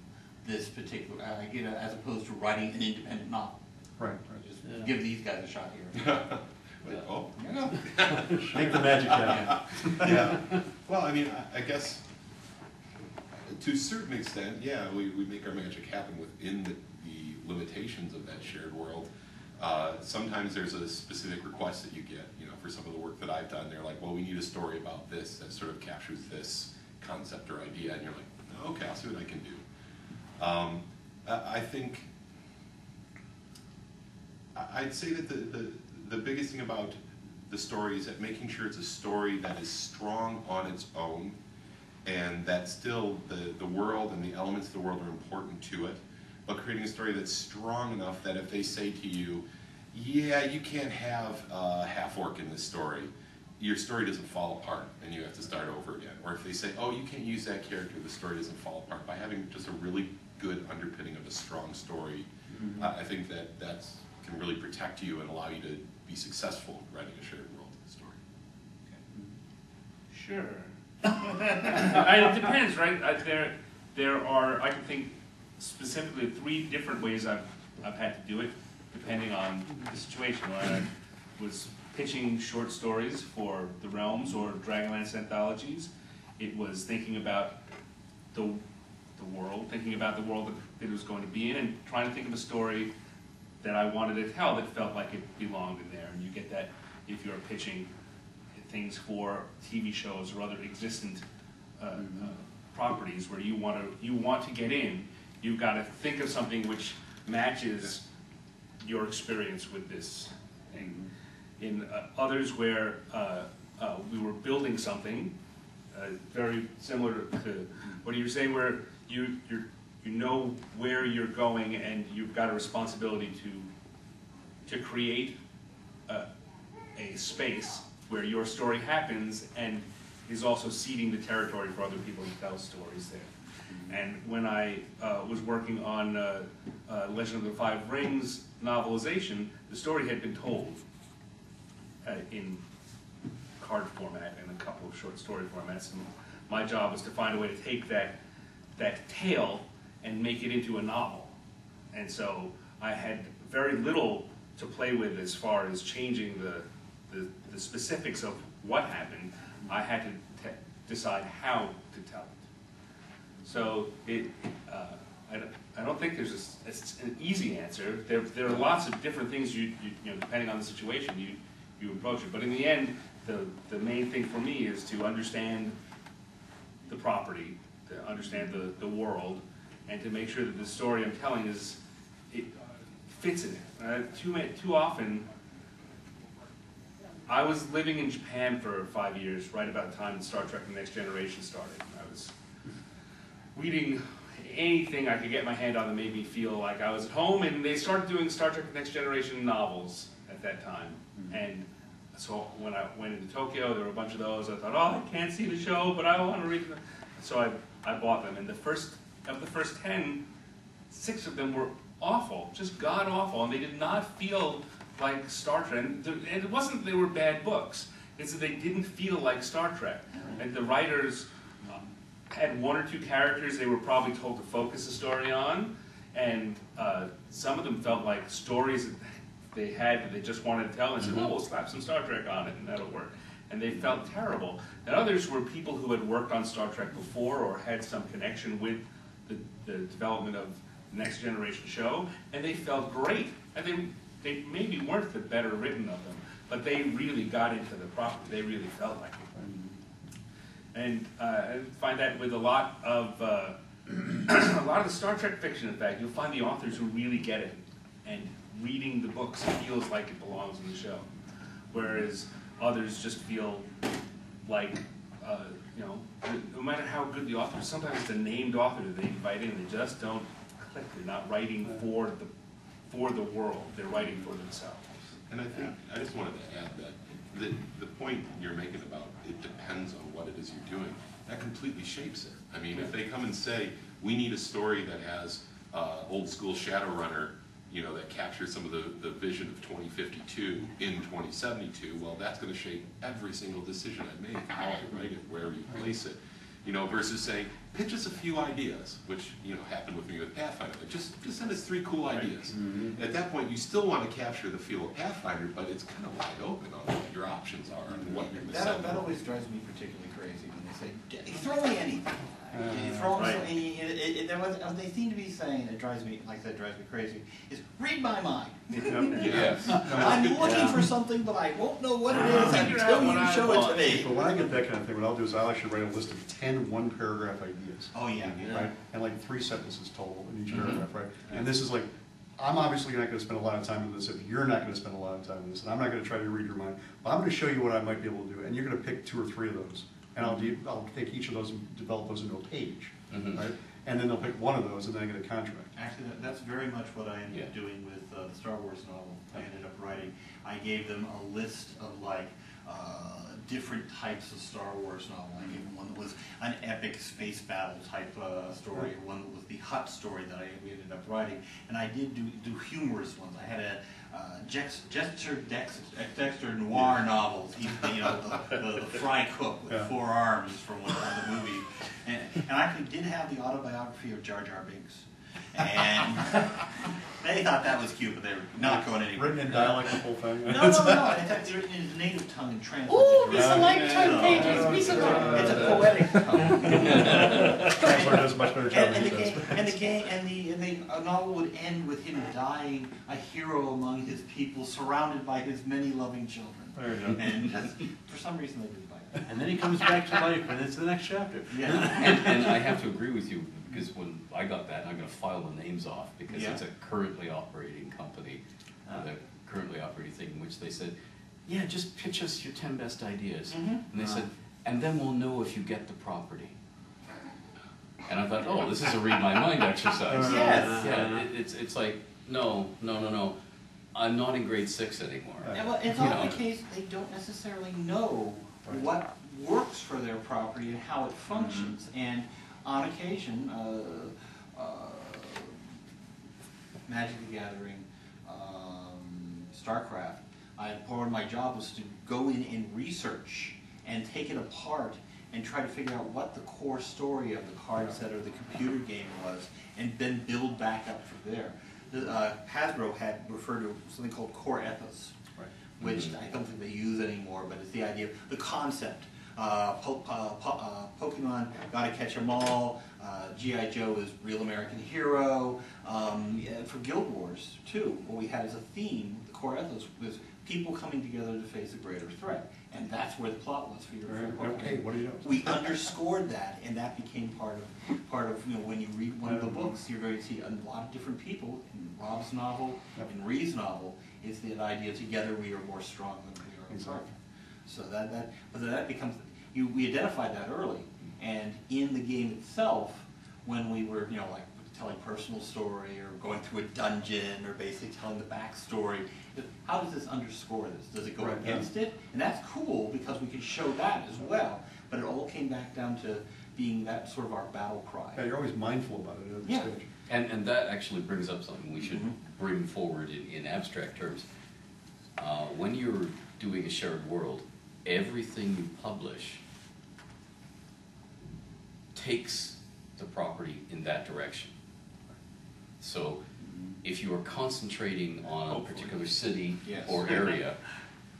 this particular, uh, you know, as opposed to writing an independent novel? right, right. Just Yeah. give these guys a shot here. Like, oh, Yeah. Make the magic happen. yeah. Well, I mean, I, I guess to a certain extent, yeah, we, we make our magic happen within the, the limitations of that shared world. Uh, sometimes there's a specific request that you get, you know, for some of the work that I've done. They're like, well, we need a story about this that sort of captures this concept or idea, and you're like, okay, I'll see what I can do. Um, I, think I'd say that the, the, the biggest thing about the story is that making sure it's a story that is strong on its own and that still the, the world and the elements of the world are important to it, but creating a story that's strong enough that if they say to you, yeah, you can't have a half orc in this story, your story doesn't fall apart and you have to start over again. Or if they say, oh, you can't use that character, the story doesn't fall apart. By having just a really good underpinning of a strong story, mm-hmm. I I think that that can really protect you and allow you to be successful in writing a shared world story. Sure. It depends, right? There, there are, I can think specifically three different ways I've, I've had to do it, depending on the situation. When I was pitching short stories for the Realms or Dragonlance anthologies, it was thinking about the, the world, thinking about the world that it was going to be in, and trying to think of a story that I wanted to tell that felt like it belonged in there. And you get that if you're pitching things for TV shows or other existent uh, uh, properties where you want to you want to get in. You've got to think of something which matches your experience with this thing. In uh, others where uh, uh, we were building something uh, very similar to what you were saying, where you you you know where you're going and you've got a responsibility to to create a, a space where your story happens and is also seeding the territory for other people to tell stories there. And when I uh, was working on uh, uh, Legend of the Five Rings novelization, the story had been told uh, in card format and a couple of short story formats. And my job was to find a way to take that, that tale and make it into a novel. And so I had very little to play with as far as changing the, the, the specifics of what happened. I had to decide how to tell it. So it, uh, I don't, I don't think there's a an easy answer. There, there are lots of different things you, you, you know, depending on the situation, you, you approach it. But in the end, the, the main thing for me is to understand the property, to understand the, the world, and to make sure that the story I'm telling is, it fits in it. Uh, too too often, I was living in Japan for five years, right about the time Star Trek The Next Generation started. I was reading anything I could get my hand on that made me feel like I was at home, and they started doing Star Trek The Next Generation novels at that time. Mm-hmm. And so when I went into Tokyo, there were a bunch of those. I thought, oh, I can't see the show, but I want to read them. So I, I bought them, and the first of the first ten, six of them were awful, just god awful, and they did not feel like Star Trek. And it wasn't that they were bad books; it's that they didn't feel like Star Trek. And the writers um, had one or two characters they were probably told to focus the story on, and uh, some of them felt like stories that they had that they just wanted to tell, and said, "Oh, we'll slap some Star Trek on it, and that'll work." And they felt terrible. And others were people who had worked on Star Trek before or had some connection with the, the development of the Next Generation show, and they felt great. And they, they maybe weren't the better written of them, but they really got into the property. They really felt like it. And uh, I find that with a lot of uh, a lot of the Star Trek fiction, in fact, you'll find the authors who really get it, and reading the books feels like it belongs in the show, whereas others just feel like uh, you know, no matter how good the author is, sometimes the named author that they invite in, they just don't click. They're not writing for the for the world; they're writing for themselves. And I think, I just wanted to add that, the, the point you're making about it depends on what it is you're doing, that completely shapes it. I mean, if they come and say, we need a story that has, uh, old school Shadowrunner, you know, that captures some of the, the vision of twenty fifty-two in twenty seventy-two, well, that's gonna shape every single decision I make, how I write it, where you place it. You know, versus saying, pitch us a few ideas, which, you know, happened with me with Pathfinder, like, just, just send us three cool ideas. Mm-hmm. At that point, you still wanna capture the feel of Pathfinder, but it's kind of wide open on what your options are and what you're mm-hmm. That, that always drives me particularly crazy when they say, throw me anything. You throw them Right. it- it- was- uh, they seem to be saying, it drives me, like I said, drives me crazy, is read my mind. Yes. I'm looking for something, but I won't know what it is until what you I show it to want. me. But when I get that kind of thing, what I'll do is I'll actually write a list of ten one-paragraph ideas. Oh, yeah. right? And like three sentences total in each paragraph, right? And this is like, I'm obviously not gonna spend a lot of time on this if you're not gonna spend a lot of time on this, and I'm not gonna try to read your mind. But I'm gonna show you what I might be able to do, and you're gonna pick two or three of those. And I'll do, I'll take each of those and develop those into a page, Mhm. right? And then they'll pick one of those, and then I get a contract. Actually, that, that's very much what I ended up Yeah. doing with uh, the Star Wars novel. I ended up writing, I gave them a list of like, uh, different types of Star Wars novel. I gave them one that was an epic space battle type, uh, story, or one that was the Hutt story that I, we ended up writing. And I did do, do humorous ones. I had a, uh, Jester Dexter noir novels, He's, you know, the, the, the fry cook with Yeah. four arms from one of the movies. And, and I actually did have the autobiography of Jar Jar Binks. And they thought that was cute, but they were not going anywhere. Written in dialect, the whole thing? No, no, no, in fact, it's written in his native tongue and translated. Ooh, It's a lifetime pages, piece of It's a poetic tongue. Translator does a much better job And, and than the he game, does. and the game, and the, and the uh, novel would end with him dying, a hero among his people, surrounded by his many loving children. There you go. And that's, for some reason, they didn't like that. And then he comes back to life, and it's the next chapter. Yeah. And, and I have to agree with you, because when I got that, I'm gonna file the names off, because Yeah. it's a currently operating company, Ah. with a currently operating thing, in which they said, yeah, just pitch us your ten best ideas. Mhm. And they said, and then we'll know if you get the property. And I thought, oh, this is a read my mind exercise. Yes. Yeah, it, it's, it's like, no, no, no, no, I'm not in grade six anymore. Yeah, well, it's You often the case, they don't necessarily know what works for their property and how it functions. And on occasion, uh, uh, Magic the Gathering, um, StarCraft, I, part of my job was to go in and research and take it apart and try to figure out what the core story of the card set or the computer game was, and then build back up from there. The, uh, Hasbro had referred to something called core ethos, Right. which I don't think they use anymore, but it's the idea, of the concept. Uh, po- uh, po- uh, Pokemon, Gotta Catch 'Em All, uh, G.I. Joe is Real American Hero. Um, yeah, for Guild Wars, too, what we had as a theme, the core ethos was people coming together to face a greater threat. And that's where the plot was for your Pokemon Okay, what do you know? we underscored that, and that became part of, part of, you know, when you read one of the books, you're going to see a lot of different people, in Rob's novel, Yep. in Ree's novel, is that idea, together we are more strong than we are apart. Exactly. So that, that, but that becomes, you, we identified that early, and in the game itself, when we were, you know, like telling personal story, or going through a dungeon, or basically telling the backstory, how does this underscore this? Does it go Right, yeah. against it? And that's cool, because we can show that as well, but it all came back down to being that sort of our battle cry. Yeah, you're always mindful about it at Yeah. stage. And, and that actually brings up something we should Mhm. bring forward in, in abstract terms. Uh, when you're doing a shared world, everything you publish takes the property in that direction. So if you are concentrating on a particular city Yes. or area,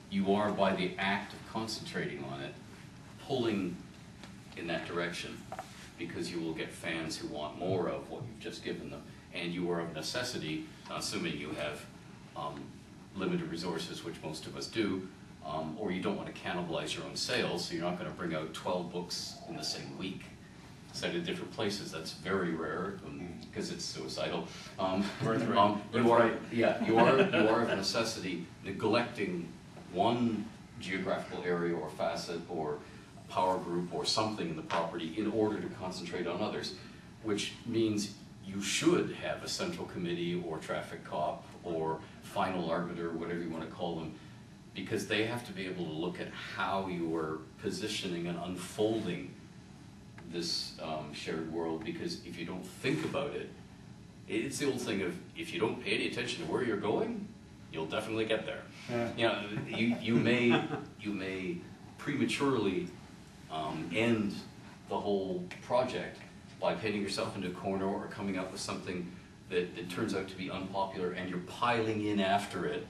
you are by the act of concentrating on it, pulling in that direction because you will get fans who want more of what you've just given them. And you are of necessity, assuming you have um, limited resources, which most of us do, um, or you don't want to cannibalize your own sales, so you're not going to bring out 12 books in the same week. Set in different places, that's very rare because it's suicidal. Um, Birthright. um, you are, yeah, you are, you are of necessity neglecting one geographical area or facet or power group or something in the property in order to concentrate on others, which means you should have a central committee or traffic cop or final arbiter, whatever you want to call them, because they have to be able to look at how you are positioning and unfolding this um, shared world, because if you don't think about it, it's the old thing of, if you don't pay any attention to where you're going, you'll definitely get there. Yeah. You know, you, you may, you may prematurely um, end the whole project by painting yourself into a corner or coming up with something that, that turns out to be unpopular and you're piling in after it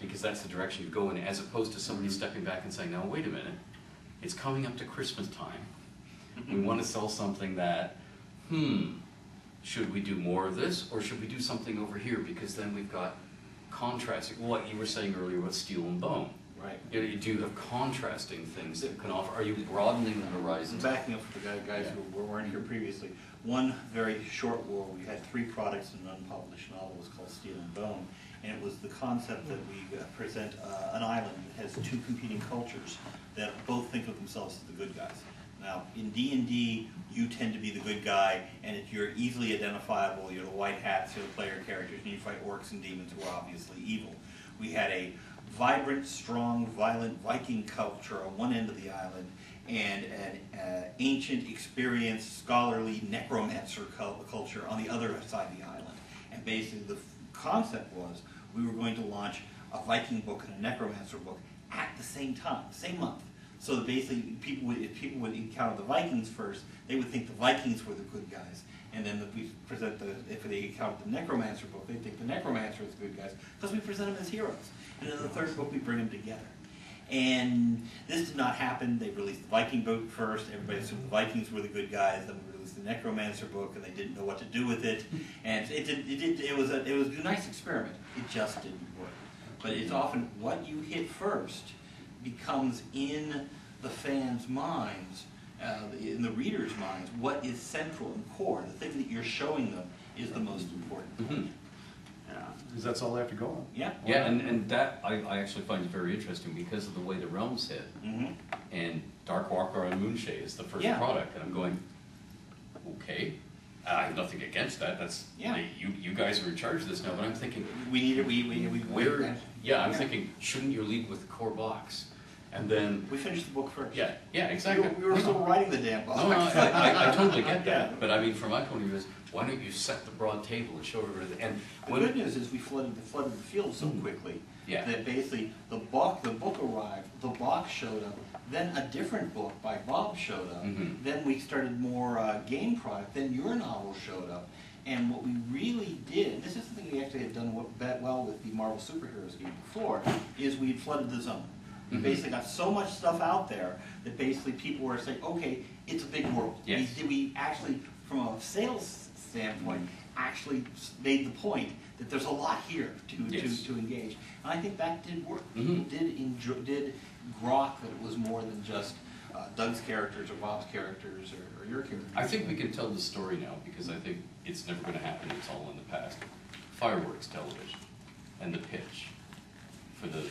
because that's the direction you go in, as opposed to somebody stepping back and saying, now, wait a minute, it's coming up to Christmas time. We want to sell something that, hmm, should we do more of this or should we do something over here? Because then we've got contrasting, what you were saying earlier about steel and bone. Right. You know, you do have contrasting things that can offer, are you broadening the horizon? Backing up for the guy- guys who weren't here previously, one very short world, we had three products in an unpublished novel, was called Steel and Bone. And it was the concept that we uh, present uh, an island that has two competing cultures that both think of themselves as the good guys. Now, in D and D, you tend to be the good guy, and you're easily identifiable, you're the white hats, you're the player characters, and you fight orcs and demons who are obviously evil. We had a vibrant, strong, violent Viking culture on one end of the island, and an uh, ancient, experienced, scholarly necromancer culture on the other side of the island. And basically, the concept was we were going to launch a Viking book and a necromancer book at the same time, same month. So basically, people would, if people would encounter the Vikings first, they would think the Vikings were the good guys. And then if we present the, if they encounter the Necromancer book, they'd think the Necromancer is the good guys, because we present them as heroes. And in the third book, we bring them together. And this did not happen. They released the Viking book first. Everybody assumed the Vikings were the good guys. Then we released the Necromancer book, and they didn't know what to do with it. And it did. It, did, it was a. It was a nice experiment. It just didn't work. But it's often what you hit first becomes in the fans' minds, uh, in the readers' minds, what is central and core. The thing that you're showing them is the most important. Mhm. Yeah. Because that's all they have to go on. Yeah. Yeah, and, and that, I, I actually find it very interesting because of the way the realms hit. Mm-hmm. And Darkwalker on Moonshae is the first Yeah. product, and I'm going, okay, I have nothing against that, that's, Yeah. you, you guys are in charge of this now, but I'm thinking, We need it. We we we. where, yeah, I'm thinking, shouldn't you lead with the core box? And then, We finished the book first. yeah, yeah, We exactly. were, we were still writing the damn book. No, no, I, I, I totally get that, but I mean, from my point of view is, why don't you set the broad table and show everybody, and The good news is we flooded, the flooded the field so Mm. quickly. Yeah. That basically, the book, the book arrived, the box showed up, then a different book by Bob showed up. Mhm. Then we started more, uh, game product, then your novel showed up. And what we really did, this is something we actually had done well with the Marvel superheroes game before, is we flooded the zone. We Mhm. basically got so much stuff out there that basically people were saying, okay, it's a big world. We- Yes. Did we actually, from a sales standpoint, actually made the point that there's a lot here to, Yes. to, to engage. And I think that did work. Mhm. It did enjoy, did grok that it was more than just uh, Doug's characters or Bob's characters or, or your characters. I think we can tell the story now, because I think it's never gonna happen, it's all in the past. Fireworks television and the pitch for the,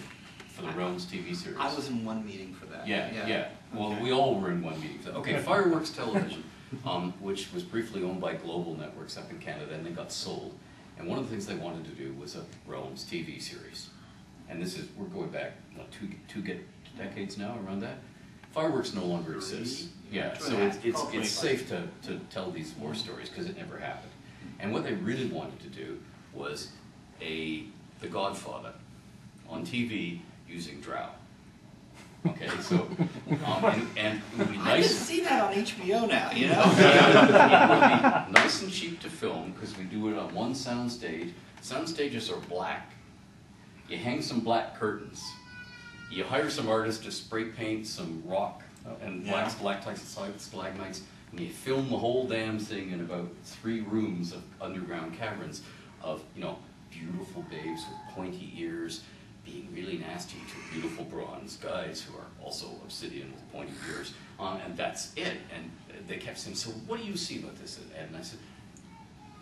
for the Realms TV series. I was in one meeting for that. Yeah, yeah, well, Okay. we all were in one meeting. Okay, Fireworks Television, um, which was briefly owned by Global Networks up in Canada, and they got sold. And one of the things they wanted to do was a Realms TV series. And this is, we're going back, what, two, two get decades now, around that? Fireworks no longer exist. Yeah, so it's, it's, it's safe to, to tell these war stories, because it never happened. And what they really wanted to do was a, The Godfather on TV using Drow. Okay, so, um, and, and it would be I nice. just see that on HBO now, you know? it would be nice and cheap to film because we do it on one sound stage. Sound stages are black. You hang some black curtains. You hire some artists to spray paint some rock and black Yeah. stalactites and stalagmites, and you film the whole damn thing in about three rooms of underground caverns of you know beautiful babes with pointy ears being really nasty to beautiful bronze guys who are also obsidian with pointy ears, uh, and that's it. And they kept saying, "So what do you see about this?" Ed? And I said,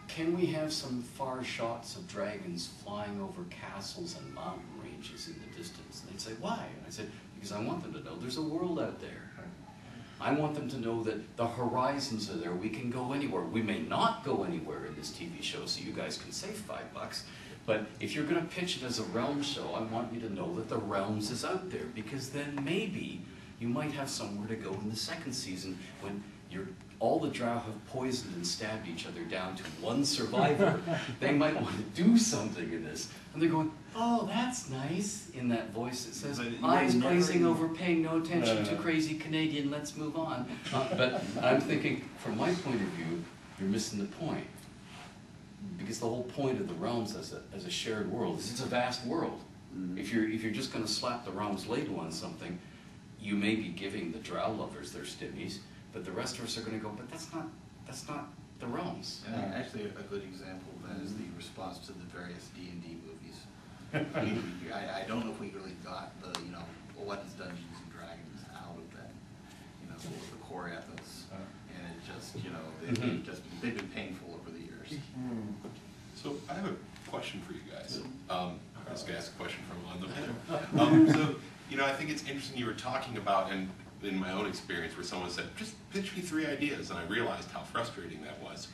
"Can we have some far shots of dragons flying over castles and mountain in the distance?" And they'd say, "Why?" And I said, "Because I want them to know there's a world out there." I want them to know that the horizons are there. We can go anywhere. We may not go anywhere in this TV show, so you guys can save five bucks. But if you're going to pitch it as a realm show, I want you to know that the realms is out there because then maybe you might have somewhere to go in the second season when you're all the drow have poisoned and stabbed each other down to one survivor. they might want to do something in this, and they're going, "Oh, that's nice," in that voice that says, But you "Eyes never glazing even- over, paying no attention to Uh. crazy Canadian. Let's move on." Uh, but I'm thinking, from my point of view, you're missing the point because the whole point of the realms as a, as a shared world is it's a vast world. If you're if you're just going to slap the realms label on something, you may be giving the drow lovers their stimmies, but the rest of us are going to go, but that's not that's not the realms. And actually, a good example of that is the response to the various D and D movies. We- we- I, I don't know if we really got the, you know, what is Dungeons and Dragons out of that, you know, the core ethos. And it just, you know, they've Mhm. just, they've been painful over the years. So I have a question for you guys. Um, I was gonna ask a question from on the panel. Um, so, you know, I think it's interesting you were talking about, and in my own experience, where someone said, just pitch me three ideas, and I realized how frustrating that was.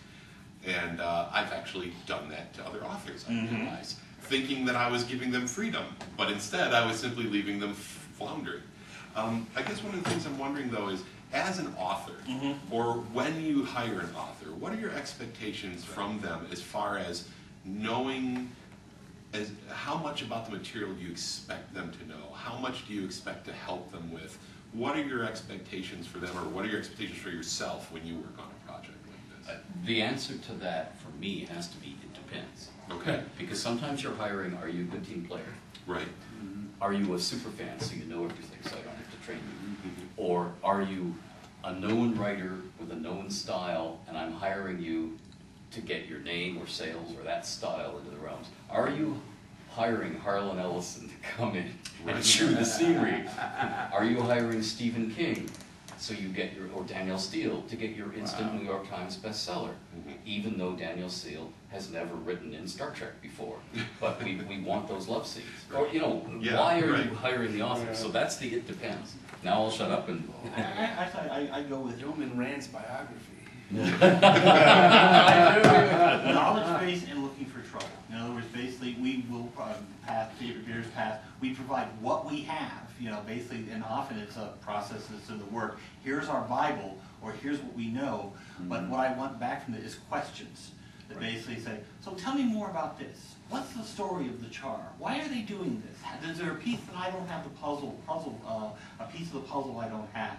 And uh, I've actually done that to other authors, I Mhm. realize, thinking that I was giving them freedom, but instead I was simply leaving them floundering. Um, I guess one of the things I'm wondering though is, as an author, Mhm. or when you hire an author, what are your expectations from them as far as knowing as how much about the material do you expect them to know? How much do you expect to help them with? What are your expectations for them, or what are your expectations for yourself when you work on a project Uh, like The answer to that for me has to be it depends. Okay, Because sometimes you're hiring, are you a good team player? right. Are you a super fan so you know everything so I don't have to train you? Mhm. Or are you a known writer with a known style and I'm hiring you to get your name or sales or that style into the realms? Are you hiring Harlan Ellison to come in and Right. chew the scenery? Are you hiring Stephen King so you get your, or Danielle Steel to get your instant Wow. New York Times bestseller? Mhm. Even though Danielle Steel has never written in Star Trek before, but we, we want those love scenes. Or, you know, Yeah, why are right. you hiring the author? So that's the it depends. Now I'll shut up and. I, I, actually, I, I go with Yeoman Rand's biography. knowledge base and looking for trouble. In other words, basically, we will, uh, path, favorite beers path, We provide what we have, you know, basically, and often it's a process that's in the work. Here's our Bible, or here's what we know. But what I want back from it is questions that basically say, so tell me more about this. What's the story of the char? Why are they doing this? Is there a piece that I don't have the puzzle, puzzle, uh, a piece of the puzzle I don't have?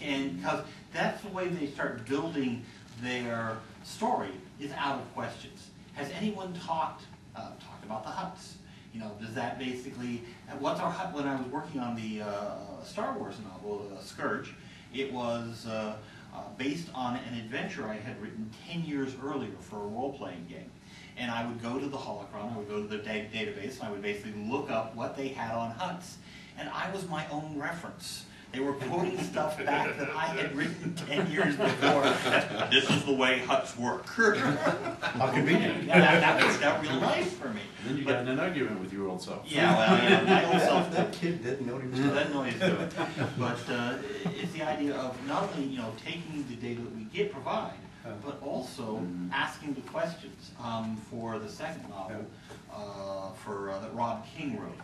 Can, because that's the way they start building their story, is out of questions. Has anyone talked, uh, talked about the Hutts? You know, does that basically, what's our Hutt, when I was working on the, uh, Star Wars novel, uh, Scourge, it was, uh, uh, based on an adventure I had written ten years earlier for a role-playing game. And I would go to the Holocron, I would go to the da- database, and I would basically look up what they had on Hutts. And I was my own reference. They were quoting stuff back that I had written ten years before. This is the way Hutts work. How convenient. Yeah, that, that worked out real life for me. Then you got in an argument with your old self. Yeah, well, yeah, my old self That kid didn't know what he was doing. that noise to it. But uh, it's the idea of not only, you know, taking the data that we get, provide, but also asking the questions. Um, For the second novel, uh, for, uh, that Rob King wrote,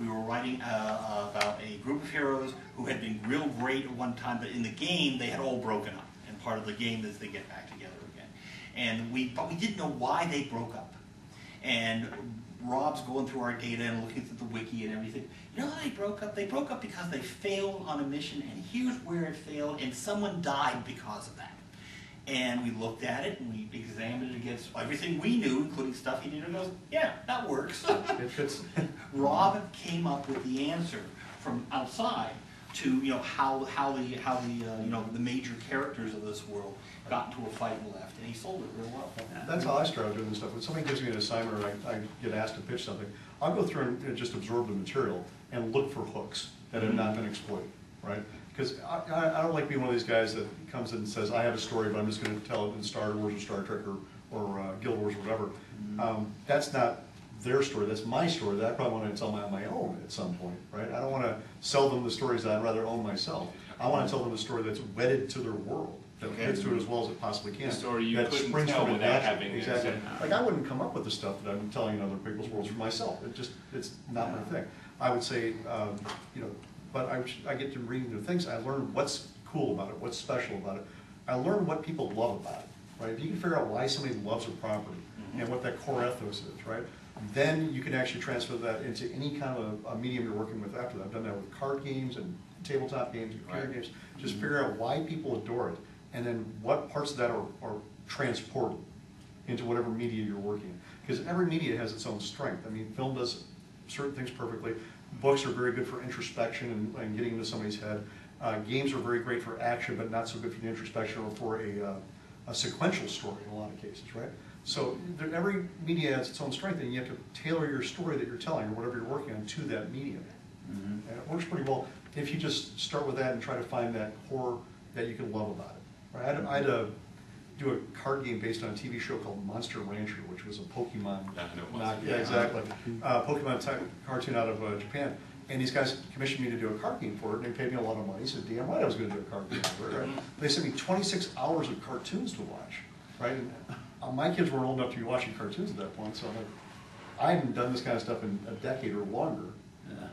we were writing uh, about a group of heroes who had been real great at one time, but in the game, they had all broken up. And part of the game is they get back together again. And we, but we didn't know why they broke up. And Rob's going through our data and looking through the wiki and everything. You know how they broke up? They broke up because they failed on a mission, and here's where it failed, and someone died because of that. And we looked at it and we examined it against everything we knew, including stuff he did, and goes, yeah, that works. It fits. Rob came up with the answer from outside to, you know, how, how the, how the, uh, you know, the major characters of this world got into a fight and left, and he sold it real well. That's how I started doing this stuff. When somebody gives me an assignment or I, I get asked to pitch something, I'll go through and just absorb the material and look for hooks that have not been exploited, right? Because I, I, I don't like being one of these guys that comes in and says, I have a story, but I'm just gonna tell it in Star Wars or Star Trek or, or uh, Guild Wars or whatever. Um, that's not their story, that's my story that I probably wanna tell my, my own at some point, right? I don't wanna sell them the stories that I'd rather own myself. I wanna tell them the story that's wedded to their world, that Okay. fits to it as well as it possibly can. The story you that couldn't springs tell from without naturally. having it. Exactly. Like, I wouldn't come up with the stuff that I'm telling in other people's worlds for myself, it just, it's not my thing. I would say, um, you know, but I, I get to reading new things, I learn what's cool about it, what's special about it. I learn what people love about it, right? If you can figure out why somebody loves a property mm-hmm. and what that core ethos is, right? Then you can actually transfer that into any kind of a medium you're working with after that. I've done that with card games and tabletop games, and computer Right. games. Just mm-hmm. figure out why people adore it, and then what parts of that are, are transported into whatever media you're working in. Because every media has its own strength. I mean, film does certain things perfectly. Books are very good for introspection and, and getting into somebody's head. Uh, games are very great for action, but not so good for the introspection or for a, uh, a sequential story in a lot of cases, right? So there, every media has its own strength, and you have to tailor your story that you're telling or whatever you're working on to that medium. And it works pretty well if you just start with that and try to find that core that you can love about it. Right? I had, I had to do a card game based on a TV show called Monster Rancher, which was a Pokemon. Yeah, knock- Yeah, exactly. Uh, Pokemon type cartoon out of uh, Japan. And these guys commissioned me to do a card game for it, and they paid me a lot of money, so damn right I was gonna do a card game for it, right? They sent me twenty-six hours of cartoons to watch, right? And uh, my kids weren't old enough to be watching cartoons at that point, so I'm like, I hadn't done this kind of stuff in a decade or longer.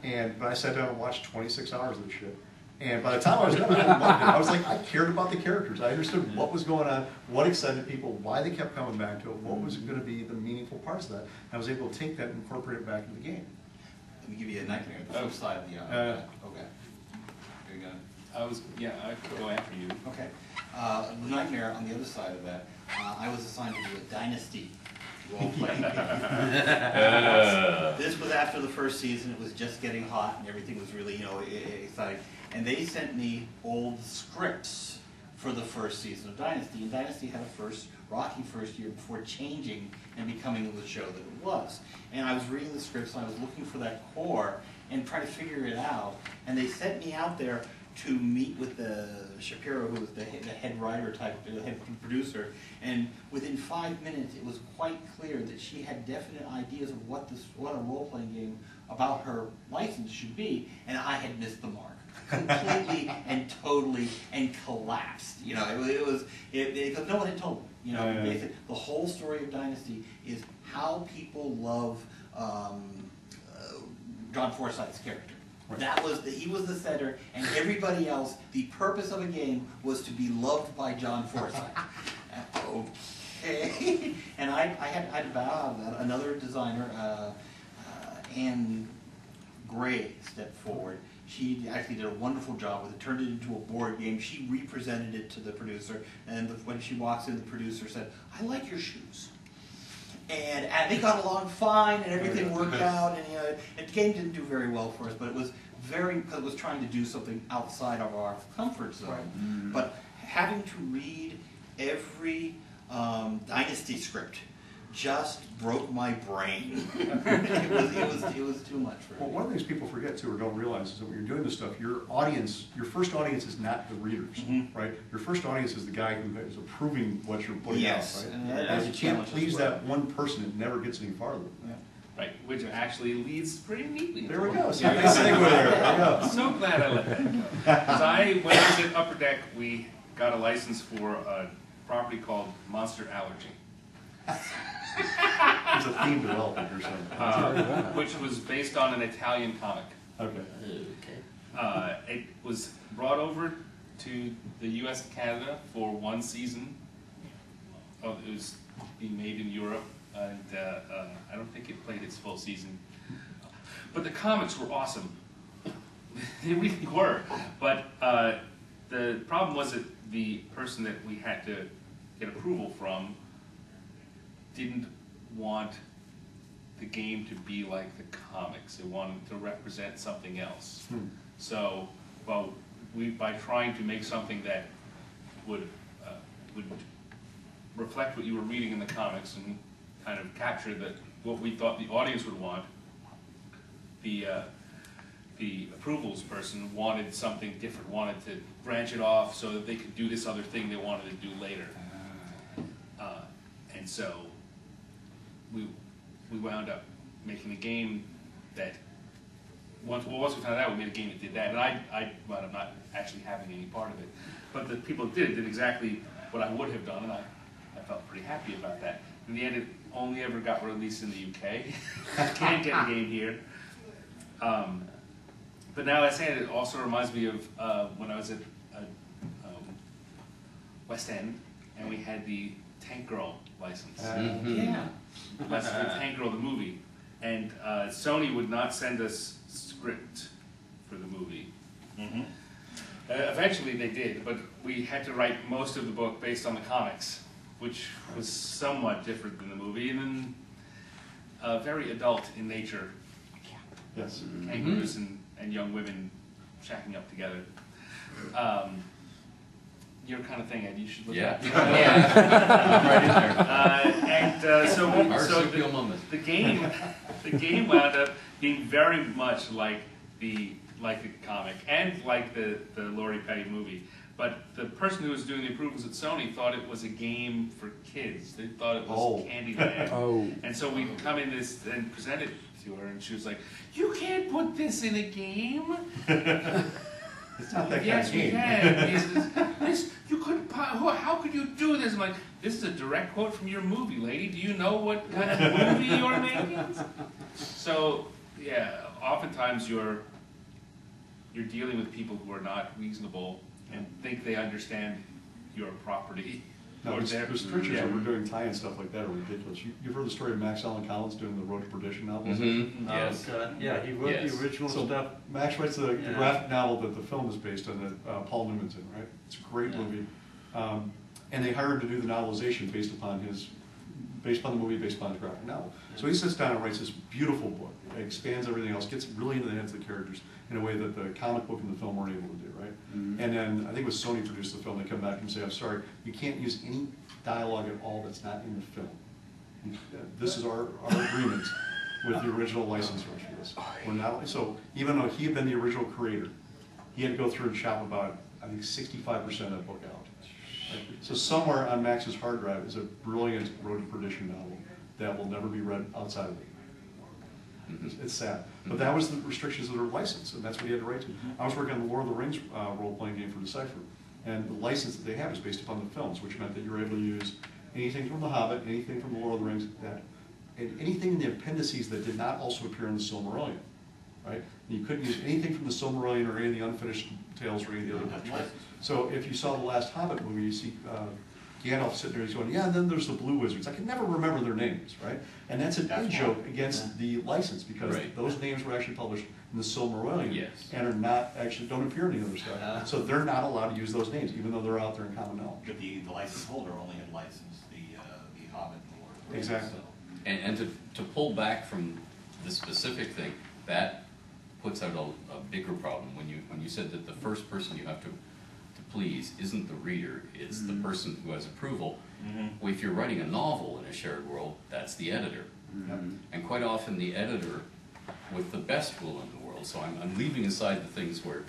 And, but I sat down and watched twenty-six hours of this shit. And by the time I was done, I loved it. I was like, I cared about the characters. I understood what was going on, what excited people, why they kept coming back to it, what was gonna be the meaningful parts of that. I was able to take that and incorporate it back into the game. Let me give you a nightmare, the flip side of the, Uh, uh, okay. There you go. I was, yeah, I could go after you. Okay. Uh, the nightmare on the other side of that, uh, I was assigned to do a dynasty role-playing game. This was after the first season, it was just getting hot and everything was really, you know, exciting. And they sent me old scripts for the first season of Dynasty. And Dynasty had a first, rocky first year before changing and becoming the show that it was. And I was reading the scripts and I was looking for that core and trying to figure it out. And they sent me out there to meet with the Shapiro, who was the head, the head writer type, the head producer. And within five minutes, it was quite clear that she had definite ideas of what this, what a role-playing game about her license should be, and I had missed the mark completely and totally and collapsed. You know, it, was- it was it, because no one had told me. You know, Yeah, yeah. basically, the whole story of Dynasty is how people love. Um, uh, John Forsythe's character. Right. That was, the- he was the center, and everybody else, the purpose of a game was to be loved by John Forsythe. Okay, and I, I had, I had to bow out of that. Another designer, uh, uh, Anne Gray stepped forward. She actually did a wonderful job with it, turned it into a board game. She represented it to the producer, and the, when she walks in, the producer said, "I like your shoes." And, and they got along fine, and everything worked out. And you know, the game didn't do very well for us, but it was very because it was trying to do something outside of our comfort zone. But having to read every um, Dynasty script just broke my brain. it was it was it was too much for Well, me. one of the things people forget too, or don't realize, is that when you're doing this stuff, your audience, your first audience is not the readers, Mhm. right? Your first audience is the guy who is approving what you're putting out, Yes, right? and that- And if you can't please well. that one person, it never gets any farther. Yeah. Right, which actually leads pretty neatly. There we go, so Yeah. nice segue there, there go. So glad I let that go. 'Cause I, when I was at Upper Deck, we got a license for a property called Monster Allergy. There's a theme developing here somewhere. uh, which was based on an Italian comic. Okay. Okay. Uh, it was brought over to the U.S. and Canada for one season. Oh, it was being made in Europe, and uh, uh, I don't think it played its full season. But the comics were awesome. they really were. But uh, the problem was that the person that we had to get approval from didn't want the game to be like the comics. They wanted to represent something else. Hmm. So, well, we, by trying to make something that would, uh, would reflect what you were reading in the comics and kind of capture the, what we thought the audience would want, the, uh, the approvals person wanted something different, wanted to branch it off so that they could do this other thing they wanted to do later. Uh, And so, we, we wound up making a game that, once, well, once we found out, we made a game that did that, and I, I wound up not actually having any part of it. But the people that did it did exactly what I would have done, and I, I felt pretty happy about that. In the end, it only ever got released in the UK. Can't get a game here. Um, but now I say it, it also reminds me of uh, when I was at uh, um, West End, and we had the Tank Girl license. Uh, Yeah. That's the Tank Girl, the movie. And uh, Sony would not send us script for the movie. Mhm. Uh, eventually they did, but we had to write most of the book based on the comics, which was somewhat different than the movie, and then uh, very adult in nature. Yes. Kangaroos and, and young women shacking up together. Um, your kind of thing, Ed. You should look Yeah. at. Yeah. Right in there. Uh, and uh, so, we, so the, moment. the game, the game wound up being very much like the like the comic and like the the Lori Petty movie. But the person who was doing the approvals at Sony thought it was a game for kids. They thought it was Oh. Candyland. Oh. And so we come in this and present it to her, and she was like, "You can't put this in a game." It's not that kind yes, of we game. can. This, is- this you couldn't. How, how could you do this? I'm like, this is a direct quote from your movie, lady. Do you know what kind of movie you're making? So yeah, oftentimes you're you're dealing with people who are not reasonable and think they understand your property. No, or there's, their- there's restrictions yeah. we're doing tie-in stuff like that are ridiculous. You, you've heard the story of Max Allan Collins doing the Road to Perdition novels? Mhm, Oh, Yes. God, Yeah, he wrote Yes. the original So stuff. Max writes the, the graphic novel that the film is based on that uh, Paul Newman's in, right? It's a great Yeah. movie. Um, and they hired him to do the novelization based upon his, based on the movie, based on his graphic novel. So he sits down and writes this beautiful book, It expands everything else, gets really into the heads of the characters in a way that the comic book and the film weren't able to do, right? Mhm. And then, I think it was Sony produced the film, they come back and say, I'm sorry, you can't use any dialogue at all that's not in the film. This is our, our agreement with the original licensors for this. We're not, so even though he had been the original creator, he had to go through and chop about, I think, sixty-five percent of the book out. So somewhere on Max's hard drive is a brilliant Road to Perdition novel that will never be read outside of it. It's- It's sad, but that was the restrictions of their license, and that's what he had to write to. I was working on the Lord of the Rings uh, role-playing game for Decipher, and the license that they have is based upon the films, which meant that you were able to use anything from The Hobbit, anything from The Lord of the Rings, that, and anything in the appendices that did not also appear in the Silmarillion. Right? And you couldn't use anything from the Silmarillion or any of the unfinished tales or any of the other Have books. So if you saw the last Hobbit movie, you see uh, Gandalf sitting there, he's going, yeah, and then there's the Blue Wizards. I can never remember their names, right? And that's an That's in why. joke against the license because Right. those names were actually published in the Silmarillion. Yes. And are not, actually don't appear in the other stuff. So they're not allowed to use those names, even though they're out there in common knowledge. But the, the license holder only had licensed the, uh, the Hobbit and the Lord of the Rings. Exactly. so- And, and to, to pull back from the specific thing, that puts out a, a bigger problem. When you, when you said that the first person you have to, to please isn't the reader, it's the mm-hmm. person who has approval. Mm-hmm. Well, if you're writing a novel in a shared world, that's the editor. Mm-hmm. And quite often, the editor, with the best will in the world, so I'm, I'm leaving aside the things where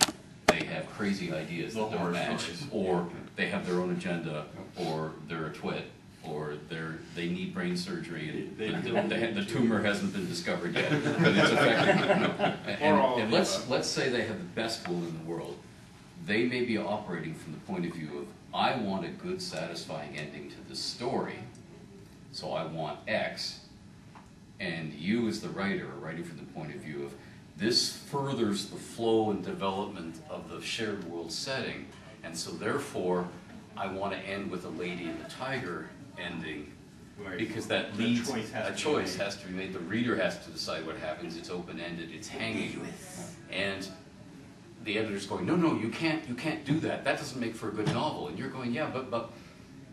they have crazy ideas The that don't match, stories. or they have their own agenda, or they're a twit, or they're, they need brain surgery, and They- they the, don't the, the tumor hasn't been discovered yet, but it's affecting, know. And, Or all of and the let's, above. let's say they have the best will in the world. They may be operating from the point of view of, I want a good satisfying ending to this story, so I want X. And you as the writer are writing from the point of view of, this furthers the flow and development of the shared world setting. And so therefore, I want to end with a Lady and the Tiger ending, Right. because that The leads, choice has a to be choice made. has to be made, the reader has to decide what happens, it's open-ended, it's hanging. And the editor's going, no, no, you can't, you can't do that, that doesn't make for a good novel, and you're going, yeah, but, but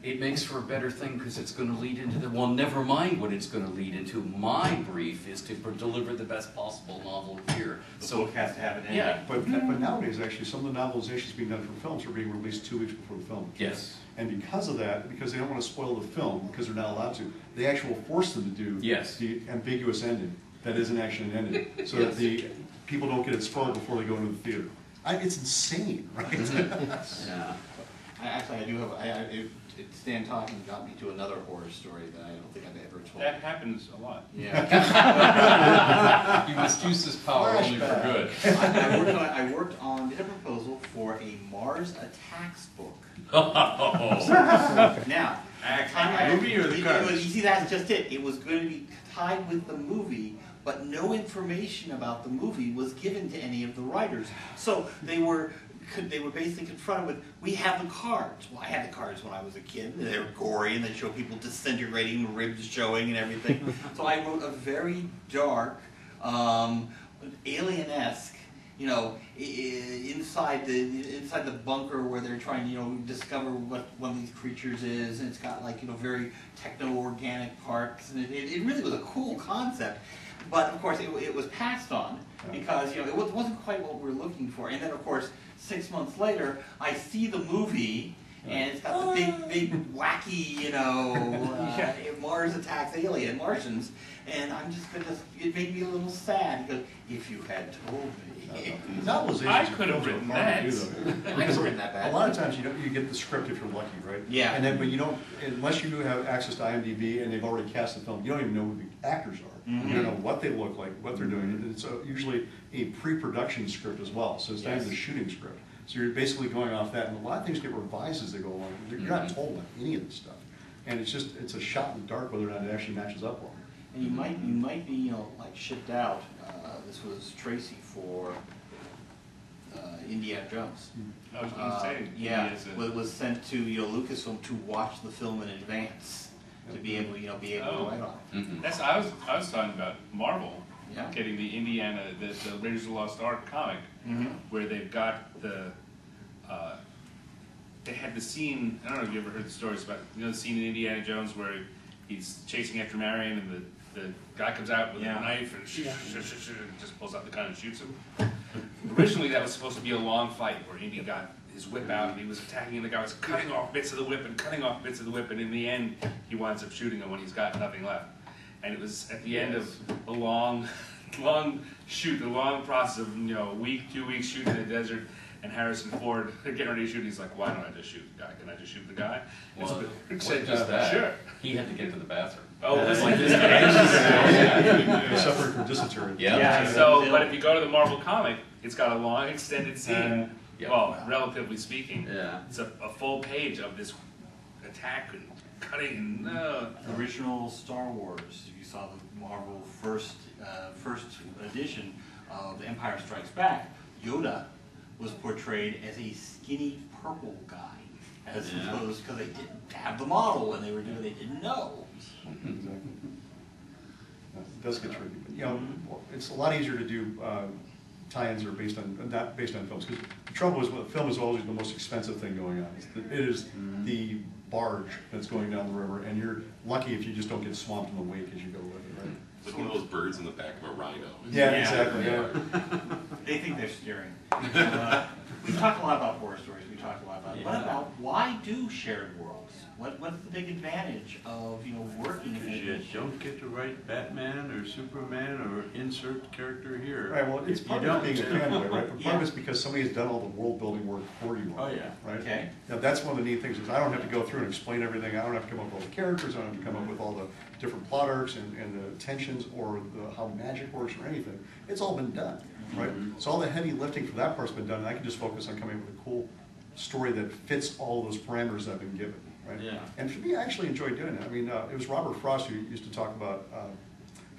it makes for a better thing because it's gonna lead into the, well, never mind what it's gonna lead into, my brief is to deliver the best possible novel here, The so. book has to have an ending. Yeah, But, but nowadays, actually, some of the novelizations being done for films are being released two weeks before the film. yes, And because of that, because they don't want to spoil the film, because they're not allowed to, they actually will force them to do Yes. the ambiguous ending that isn't actually an ending, so that the people don't get it spoiled before they go into the theater. I, it's insane, right? Mm-hmm. Yeah. I, actually, I do have, I, I, it, it- Stan talking got me to another horror story that I don't think I've ever told. That happens a lot. Yeah. you must use this power only for good. I, I worked on, I worked on, did a proposal for a Mars Attacks book. Now, at the time I- Movie or the it- it cards? was- You see, that's just it. It was going to be tied with the movie, but no information about the movie was given to any of the writers. So they were, could- they were basically confronted with, we have the cards. Well, I had the cards when I was a kid. They were gory and they show people disintegrating, ribs showing and everything. so I wrote a very dark, um, alien-esque you know, i- i- inside the inside the bunker where they're trying to you know discover what one of these creatures is, and it's got like you know very techno-organic parts, and it, it, it really was a cool concept. But of course, it, it was passed on because you know it wa- wasn't quite what we were looking for. And then of course, six months later, I see the movie. And it's got the big, big, wacky, you know, uh, Mars attacks alien Martians, and I'm just gonna. It made me a little sad because if you had told me, Novelizations. I could have films written that. do, though. I could have written that A lot of times you don't, you get the script if you're lucky, right? Yeah. And then, but you don't, unless you do have access to IMDb and they've already cast the film, you don't even know who the actors are. You don't know what they look like, what they're doing. It's uh, usually a pre-production script as well, so it's not even the Yes. shooting script. So you're basically going off that, and a lot of things get revised as they go along. You're you're not Mhm. told any of this stuff. And it's just, it's a shot in the dark whether or not it actually matches up well. And you might, you might be, you know, like shipped out. Uh, this was Tracy for uh, Indiana Jones. I was gonna Uh, say. Yeah, it's a- was, was sent to, you know, Lucasfilm to watch the film in advance, to be able, you know, be able Oh. to write on it. Mhm. That's, I was, I was talking about Marvel, Yeah. getting the Indiana, the, the Raiders of the Lost Ark comic, Mhm. where they've got the, uh, they had the scene, I don't know if you ever heard the stories about, you know, the scene in Indiana Jones where he's chasing after Marion and the, the guy comes out with Yeah. a knife and sh- sh- sh- sh- sh- just pulls out the gun and shoots him. Originally, that was supposed to be a long fight where Indy got his whip out and he was attacking and the guy was cutting off bits of the whip and cutting off bits of the whip and in the end, he winds up shooting him when he's got nothing left. And it was at the end of a long, long shoot, a long process of, you know, a week, two weeks shooting in the desert. And Harrison Ford, they're getting ready to shoot, he's like, why don't I just shoot the guy? Can I just shoot the guy? It's Well, a it bit- wasn't just that. Sure. He had to get to the bathroom. Oh, this Like this You're suffering from dysentery. Yeah. Yeah. So, but if you go to the Marvel comic, it's got a long extended scene. Yeah. Well, relatively speaking. Yeah. It's a, a full page of this attack and cutting and, uh, Original Star Wars, if you saw the Marvel first, uh, first edition, of Empire Strikes Back, Yoda was portrayed as a skinny purple guy, as Yeah. opposed, because they didn't have the model when they were doing, they didn't know. Exactly. Yeah, It does get tricky, but, you know, it's a lot easier to do uh, tie-ins that are based on, not based on films, because the trouble is, well, film is always the most expensive thing going on. It's the- It is the barge that's going down the river, and you're lucky if you just don't get swamped in the wake as you go with it, right? It's like one of those birds in the back of a rhino. Yeah, Yeah. exactly, yeah. They think they're steering. Uh, We talk a lot about horror stories, we talk a lot about, what about, why do shared worlds? What, what's the big advantage of, you know, working in Because you a don't get to write Batman or Superman or insert character here. Right, well, it's If part of don't- being a fanboy, right? But part of it's because somebody has done all the world building work for you. Oh, yeah. Right? Okay. Now, that's one of the neat things, is I don't have to go through and explain everything, I don't have to come up with all the characters, I don't have to come up with all the different plot arcs and, and the tensions or the, how magic works or anything. It's all been done, right? So all the heavy lifting for that part's been done, and I can just focus on coming up with a cool story that fits all those parameters I've been given, right? Yeah. And for me, I actually enjoy doing it. I mean, uh, it was Robert Frost who used to talk about uh,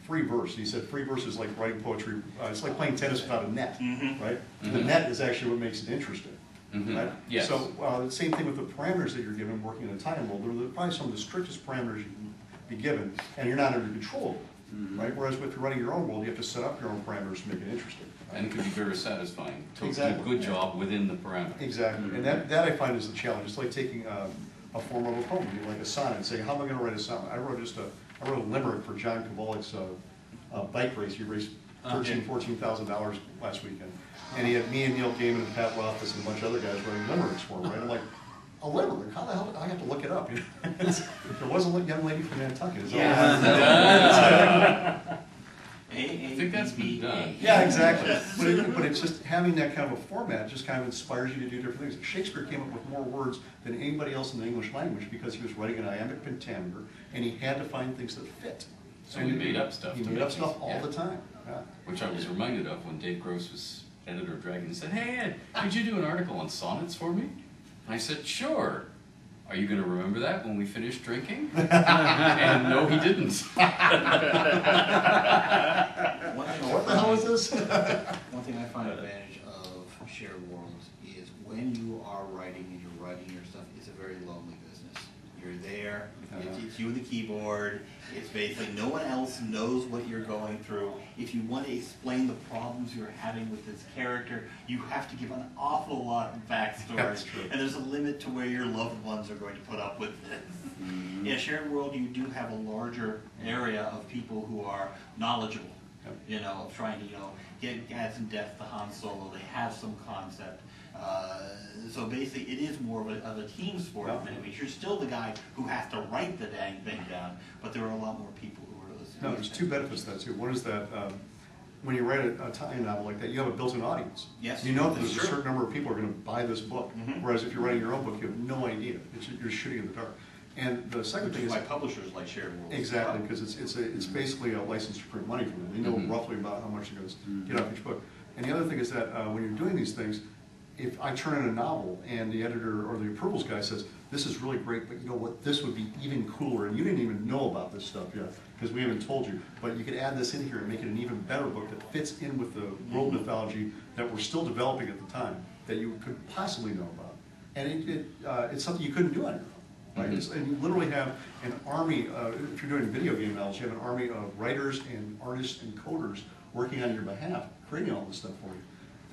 free verse. He said free verse is like writing poetry, uh, it's like playing tennis without a net, Mhm. right? The Mhm. net is actually what makes it interesting. Mhm. Right? Yes. So, uh, the same thing with the parameters that you're given working in a tie-in world, they're probably some of the strictest parameters you can be given, and you're not under control, of them, Mhm. right? Whereas if you're running your own world, you have to set up your own parameters to make it interesting. And it could be very satisfying to do a Exactly. good job within the parameters. Exactly, and that, that I find is the challenge, it's like taking um, a form of a poem, you know, like a sonnet, and saying, how am I gonna write a sonnet? I wrote just a, I wrote a limerick for John Kovalic's, uh, uh, bike race, he raised thirteen, fourteen thousand dollars last weekend. And he had me and Neil Gaiman and Pat Rothfuss and a bunch of other guys writing limericks for him, right? I'm like, a limerick, how the hell, I have to look it up, you know? There was a young lady from Nantucket. is all I know. I think that's been done. Yeah, exactly. But it, but it's just having that kind of a format just kind of inspires you to do different things. Shakespeare came up with more words than anybody else in the English language because he was writing an iambic pentameter and he had to find things that fit. So he made up stuff He to made make up stuff all yeah. the time. Yeah. Which I was reminded of when Dave Gross was editor of Dragon and said, Hey Ed, could you do an article on sonnets for me? And I said, Sure. Are you gonna remember that when we finish drinking? And no, he didn't. One thing I What the hell is find- this? One thing I find advantage of shared worlds is when you are writing and you're writing your stuff, it's a very lonely business. You're there, it's, it's you and the keyboard, it's basically, no one else knows what you're going through. If you want to explain the problems you're having with this character, you have to give an awful lot of backstory. And there's a limit to where your loved ones are going to put up with this. Mm-hmm. In a shared world, you do have a larger area of people who are knowledgeable you know, of trying to, you know, get add some depth to Han Solo. They have some concept. Uh, so basically, it is more of a, of a team sport in many ways. You're still the guy who has to write the dang thing down, but there are a lot more people who are listening. No, there's two benefits to that too. One is that um, when you write a, a tie-in novel like that, you have a built-in audience. Yes, You know that there's a certain number of people are gonna buy this book. Mhm. Whereas if you're writing your own book, you have no idea. It's, you're shooting in the dark. And the second Which thing is why publishers like shared worlds. Exactly, because it's, it's a, it's basically a license to print money for them. They know Mhm. roughly about how much they're gonna get off each book. And the other thing is that, uh, when you're doing these things, if I turn in a novel and the editor or the approvals guy says, this is really great, but you know what, this would be even cooler, and you didn't even know about this stuff yet, because we haven't told you, but you could add this in here and make it an even better book that fits in with the world mythology that we're still developing at the time, that you could possibly know about. And it, it, uh, it's something you couldn't do on your own. Right, Mhm. And you literally have an army, uh, if you're doing video game novels, you have an army of writers and artists and coders working on your behalf, creating all this stuff for you,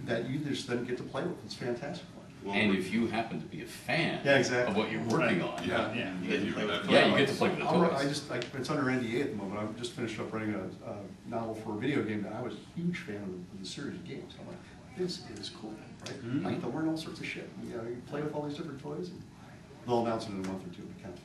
that you just then get to play with. It's fantastic. Well, And if you happen to be a fan Yeah, exactly. of what you're working on. Yeah. Yeah. You get to play with Yeah, you get to play with the I'll- toys. I just, I, it's under NDA at the moment, I've just finished up writing a, a novel for a video game that I was a huge fan of, the- of the series of games. I'm like, this is cool, right? I hmm. get to learn all sorts of shit, you know, you play with all these different toys. and They'll announce it in a month or two, but kind of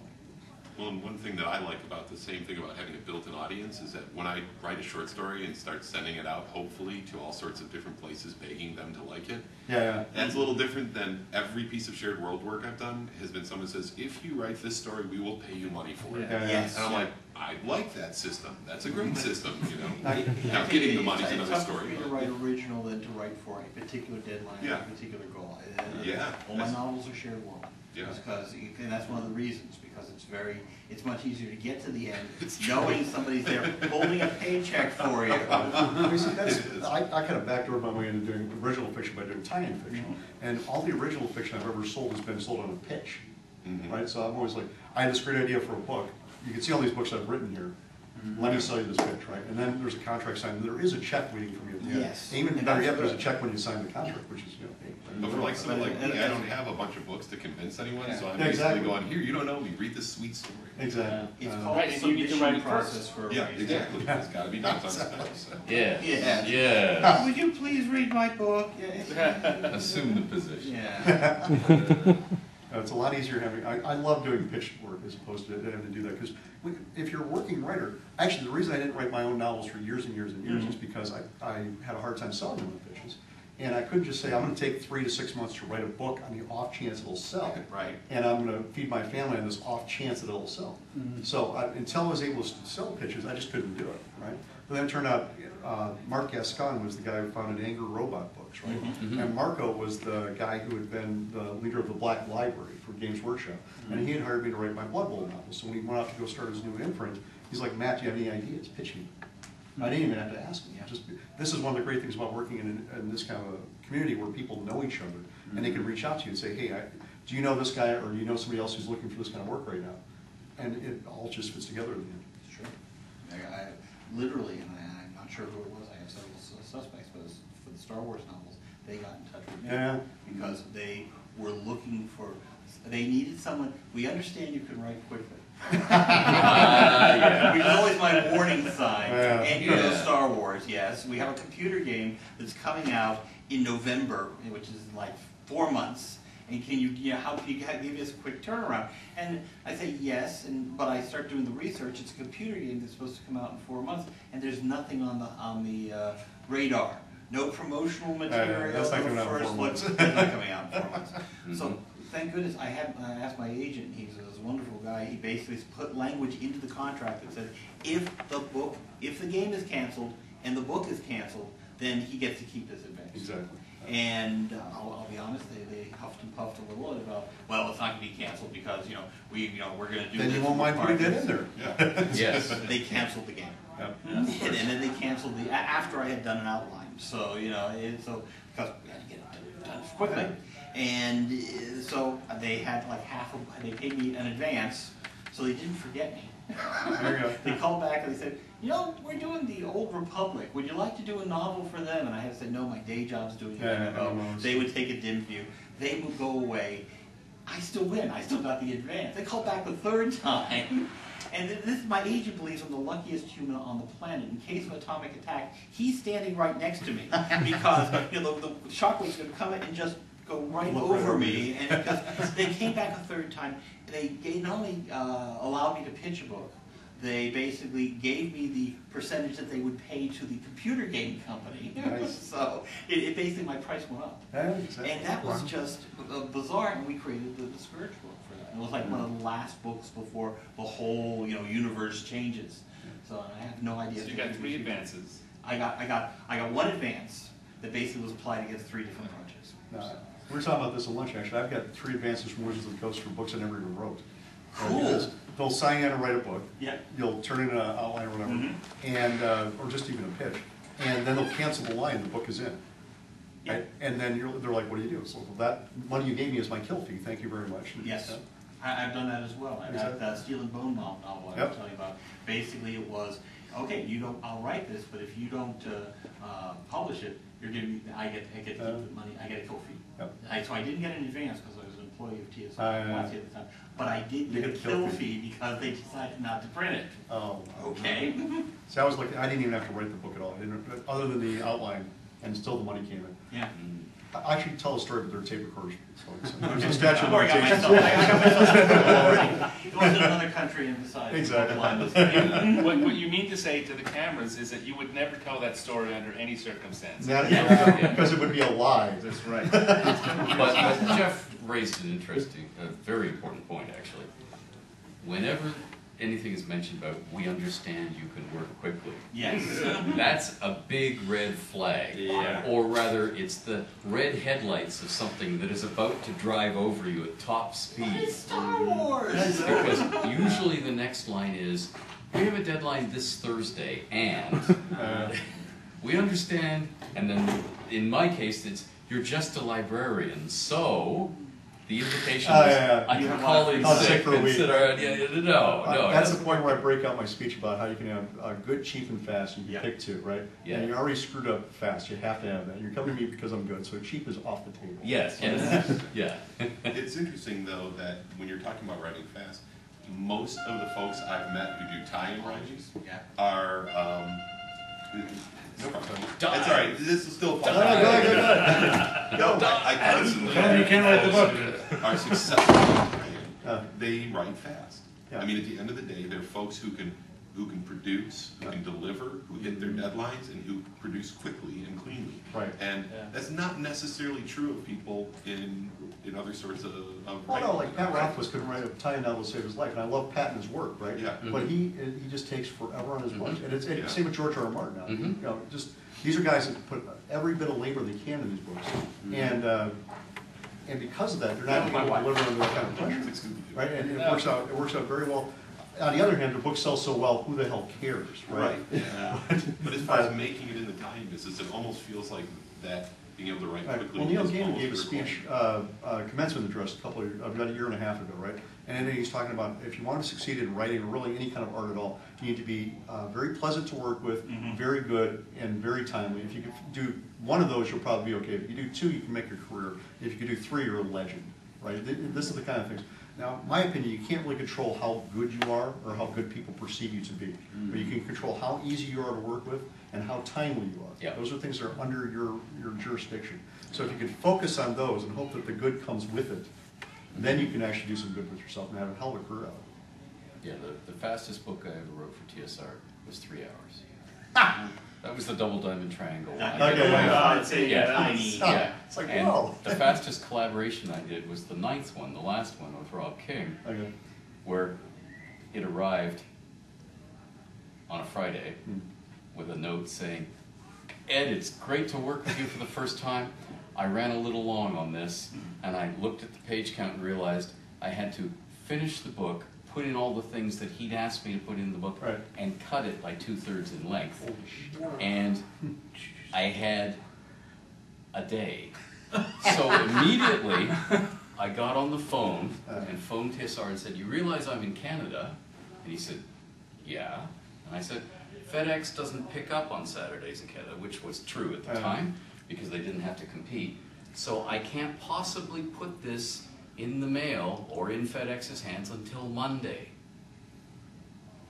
fun. Well, and one thing that I like about the same thing about having a built-in audience is that when I write a short story and start sending it out, hopefully, to all sorts of different places, begging them to like it, Yeah, yeah. that's a little different than every piece of shared world work I've done has been someone says, if you write this story, we will pay you money for it. Yeah, yeah. Yes. And I'm like, I like that system. That's a great system, you know. Now, getting the money is It's another tougher for story. me to write original than to write for a particular deadline, or Yeah. a particular goal. Yeah. All my That's- novels are shared world. Yeah. Because, and that's one of the reasons, because it's very, it's much easier to get to the end, knowing somebody's there holding a paycheck for you. You see, that's, I, I kind of backdoored my way into doing original fiction by doing tie-in fiction. And all the original fiction I've ever sold has been sold on a pitch, Mhm. right? So I'm always like, I had this great idea for a book. You can see all these books I've written here. Let me sell you this pitch, right? And then there's a contract signed, there is a check waiting for me at the end. Yes. And Even better yet, there's a check when you sign the contract, which is, you know, hey. But for like someone like me, I don't have a bunch of books to convince anyone, so I'm Yeah, basically exactly. going, here, you don't know me, read this sweet story. Exactly. It's Uh, called Right, and you need to write submission it process first. for a Yeah, reason. exactly, it's gotta be done sometime, so. Yeah, Yeah. yeah, Would you please read my book? Yeah. assume the position. Yeah. Uh, It's a lot easier having, I, I love doing pitch work as opposed to having to do that, because if you're a working writer, actually, the reason I didn't write my own novels for years and years and years is because I, I had a hard time selling them in pitches. And I couldn't just say, I'm gonna take three to six months to write a book on the off chance it'll sell. Right. And I'm gonna feed my family on this off chance that it'll sell. Mm-hmm. So I- until I was able to sell pitches, I just couldn't do it, right? But then it turned out, uh, Marc Gascoigne was the guy who founded Angry Robot Books, right? Mm-hmm, mm-hmm. And Marco was the guy who had been the leader of the Black Library for Games Workshop. And he had hired me to write my Blood Bowl novel. So when he went off to go start his new imprint, he's like, Matt, do you have any ideas? Pitch me. I didn't even have to ask him. Just, this is one of the great things about working in, in this kind of a community where people know each other. And they can mm-hmm. reach out to you and say, hey, I, do you know this guy, or do you know somebody else who's looking for this kind of work right now? And it all just fits together at the end. Sure. I, I, literally, and I, I'm not sure who it was, I have several suspects, but for the Star Wars novels, they got in touch with me. Yeah. Because they were looking for, they needed someone, we understand you can write quickly. Yeah. Which is always my warning sign. Yeah. And you know Star Wars, yes. We have a computer game that's coming out in November, which is like four months. And can you, you know, how can you give us a quick turnaround? And I say yes, and but I start doing the research. It's a computer game that's supposed to come out in four months, and there's nothing on the on the uh, radar. No promotional material. that's not no coming out in four months. That's not coming out in four months. So Mhm. Thank goodness I had I asked my agent. He's a wonderful guy. He basically put language into the contract that says if the book, if the game is canceled and the book is canceled, then he gets to keep his advance. Exactly. And uh, I'll, I'll be honest, they, they huffed and puffed a little bit about, well, it's not going to be canceled because you know we you know we're going to do. Then this you won't mind putting that in there. Yeah. Yes. They canceled the game. Yep. And then they canceled the, after I had done an outline, so, you know, it, so, because we had to get it done quickly. And uh, so they had like half of, they paid me an advance, so they didn't forget me. There you go. They called back and they said, you know, we're doing the Old Republic, would you like to do a novel for them? And I had said, no, my day job's doing it. Yeah, They would take a dim view, they would go away, I still win, I still got the advance. They called back the third time. And th- this, my agent believes I'm the luckiest human on the planet. In case of atomic attack, he's standing right next to me because you know the, the shockwave's going to come in and just go right Look right over over me. And because they came back a third time, they gave, not only uh, allowed me to pitch a book, they basically gave me the percentage that they would pay to the computer game company. Nice. so it, it basically my price went up. Yeah, exactly. And that was Wow. just uh, bizarre, and we created the, the Scourge book for that. It was like one of the last books before the whole, you know, universe changes. So I have no idea. So you got three advances. I got, I got, I got one advance that basically was applied against three different projects. Uh, We were talking about this at lunch, actually. I've got three advances from Wizards of the Coast for books I never even wrote. Cool. because They'll sign you on to write a book. Yeah. You'll turn in an outline or whatever, Mhm. and, uh, or just even a pitch. And then they'll cancel the line, the book is in. Yeah. Right? And then you're, they're like, what do you do? So well, that money you gave me is my kill fee, thank you very much. And Yes, I, I've done that as well. I got Exactly. that Steel and Bone novel novel I Yep. was telling you about. Basically, it was, okay, you don't, I'll write this, but if you don't, uh, uh, publish it, you're giving me, I get, I get to Uh, keep the money, I get a kill fee. Yep. I, so I didn't get an advance because I was an employee of TSR Ah, yeah, yeah. at the time, but I did You get a kill kill fee because they decided not to print it. Oh. Okay. See, I was looking, I didn't even have to write the book at all, I didn't, other than the outline, and still the money came in. Yeah. I I should tell a story, but they're tape recorders, so it's- there's a statute I've of already got limitations. myself, I got myself already. It was in another country and decided. Exactly. line this thing. What, what you mean to say to the cameras is that you would never tell that story under any circumstance. Not- Yeah. Because it would be a lie. That's right. But, but Jeff raised an interesting, a very important point, actually. Whenever anything is mentioned about, we understand you can work quickly. Yes. That's a big red flag. Yeah. Or rather, it's the red headlights of something that is about to drive over you at top speed. It's Star Wars. Because usually the next line is, we have a deadline this Thursday, and Uh, we understand, and then in my case, it's, you're just a librarian, so the invitation Oh, yeah, yeah. I You can call one in for- sick sick, for a week. consider, yeah, yeah, no, Uh, no. it That's the point where I break out my speech about how you can have a good, cheap, and fast, you can Yeah. pick two, right? Yeah. And you're already screwed up fast, you have to have that. You're coming to me because I'm good, so cheap is off the table. Yes, yes, yeah. It's interesting, though, that when you're talking about writing fast, most of the folks I've met who do tie-in writings Yeah. are, um, no problem. All right, this is still fun. No, no, go ahead, go. No, I I constantly. Tell 'em you can't write the book. Are successful. Uh, they write fast. Yeah. I mean, at the end of the day, they're folks who can, who can produce, who can deliver, who hit their deadlines, and who produce quickly and cleanly. Right. And Yeah. that's not necessarily true of people in, in other sorts of, of Well, writing. no, like Pat Rothfuss couldn't write a tie-in novel to save his life, and I love Pat and his work, right? Yeah. But he, he just takes forever on his bunch, and it's, and Yeah. same with George R. R. Martin now. Mhm. You know, just, these are guys that put every bit of labor they can in these books. And, uh, and because of that, they're not able to deliver under that kind of pressure. It's Scooby-Doo. Right, and it works out, it works out very well. On the other hand, the book sells so well, who the hell cares, right? Right, yeah. But as far as making it in the tie-in business, it almost feels like that, being able to write Right. quickly. Well, Neil is Gaiman almost gave a speech, uh, uh, commencement address a couple of, about a year and a half ago, right? And then he's talking about if you want to succeed in writing or really any kind of art at all, you need to be uh, very pleasant to work with, very good, and very timely. If you can do one of those, you'll probably be okay. If you do two, you can make your career. If you can do three, you're a legend, right? Th- This is the kind of things. Now, my opinion, you can't really control how good you are or how good people perceive you to be. But you can control how easy you are to work with and how timely you are. Yeah. Those are things that are under your, your jurisdiction. So if you can focus on those and hope that the good comes with it, then you can actually do some good with yourself and have a hell of a career out of it. Yeah, the, the fastest book I ever wrote for TSR was three hours. That was the Double Diamond Triangle. one. I Okay, did yeah, it- yeah. Yeah. tiny. Yeah, It's like, and whoa. the fastest collaboration I did was the ninth one, the last one with Rob King, Okay. where it arrived on a Friday Hmm. With a note saying, Ed, it's great to work with you for the first time. I ran a little long on this, and I looked at the page count and realized I had to finish the book, put in all the things that he'd asked me to put in the book, Right. and cut it by two-thirds in length. And I had a day. So immediately, I got on the phone uh-huh. and phoned TSR and said, you realize I'm in Canada? And he said, yeah. And I said, FedEx doesn't pick up on Saturdays in Canada, which was true at the Uh-huh. time, because they didn't have to compete. So I can't possibly put this in the mail or in FedEx's hands until Monday.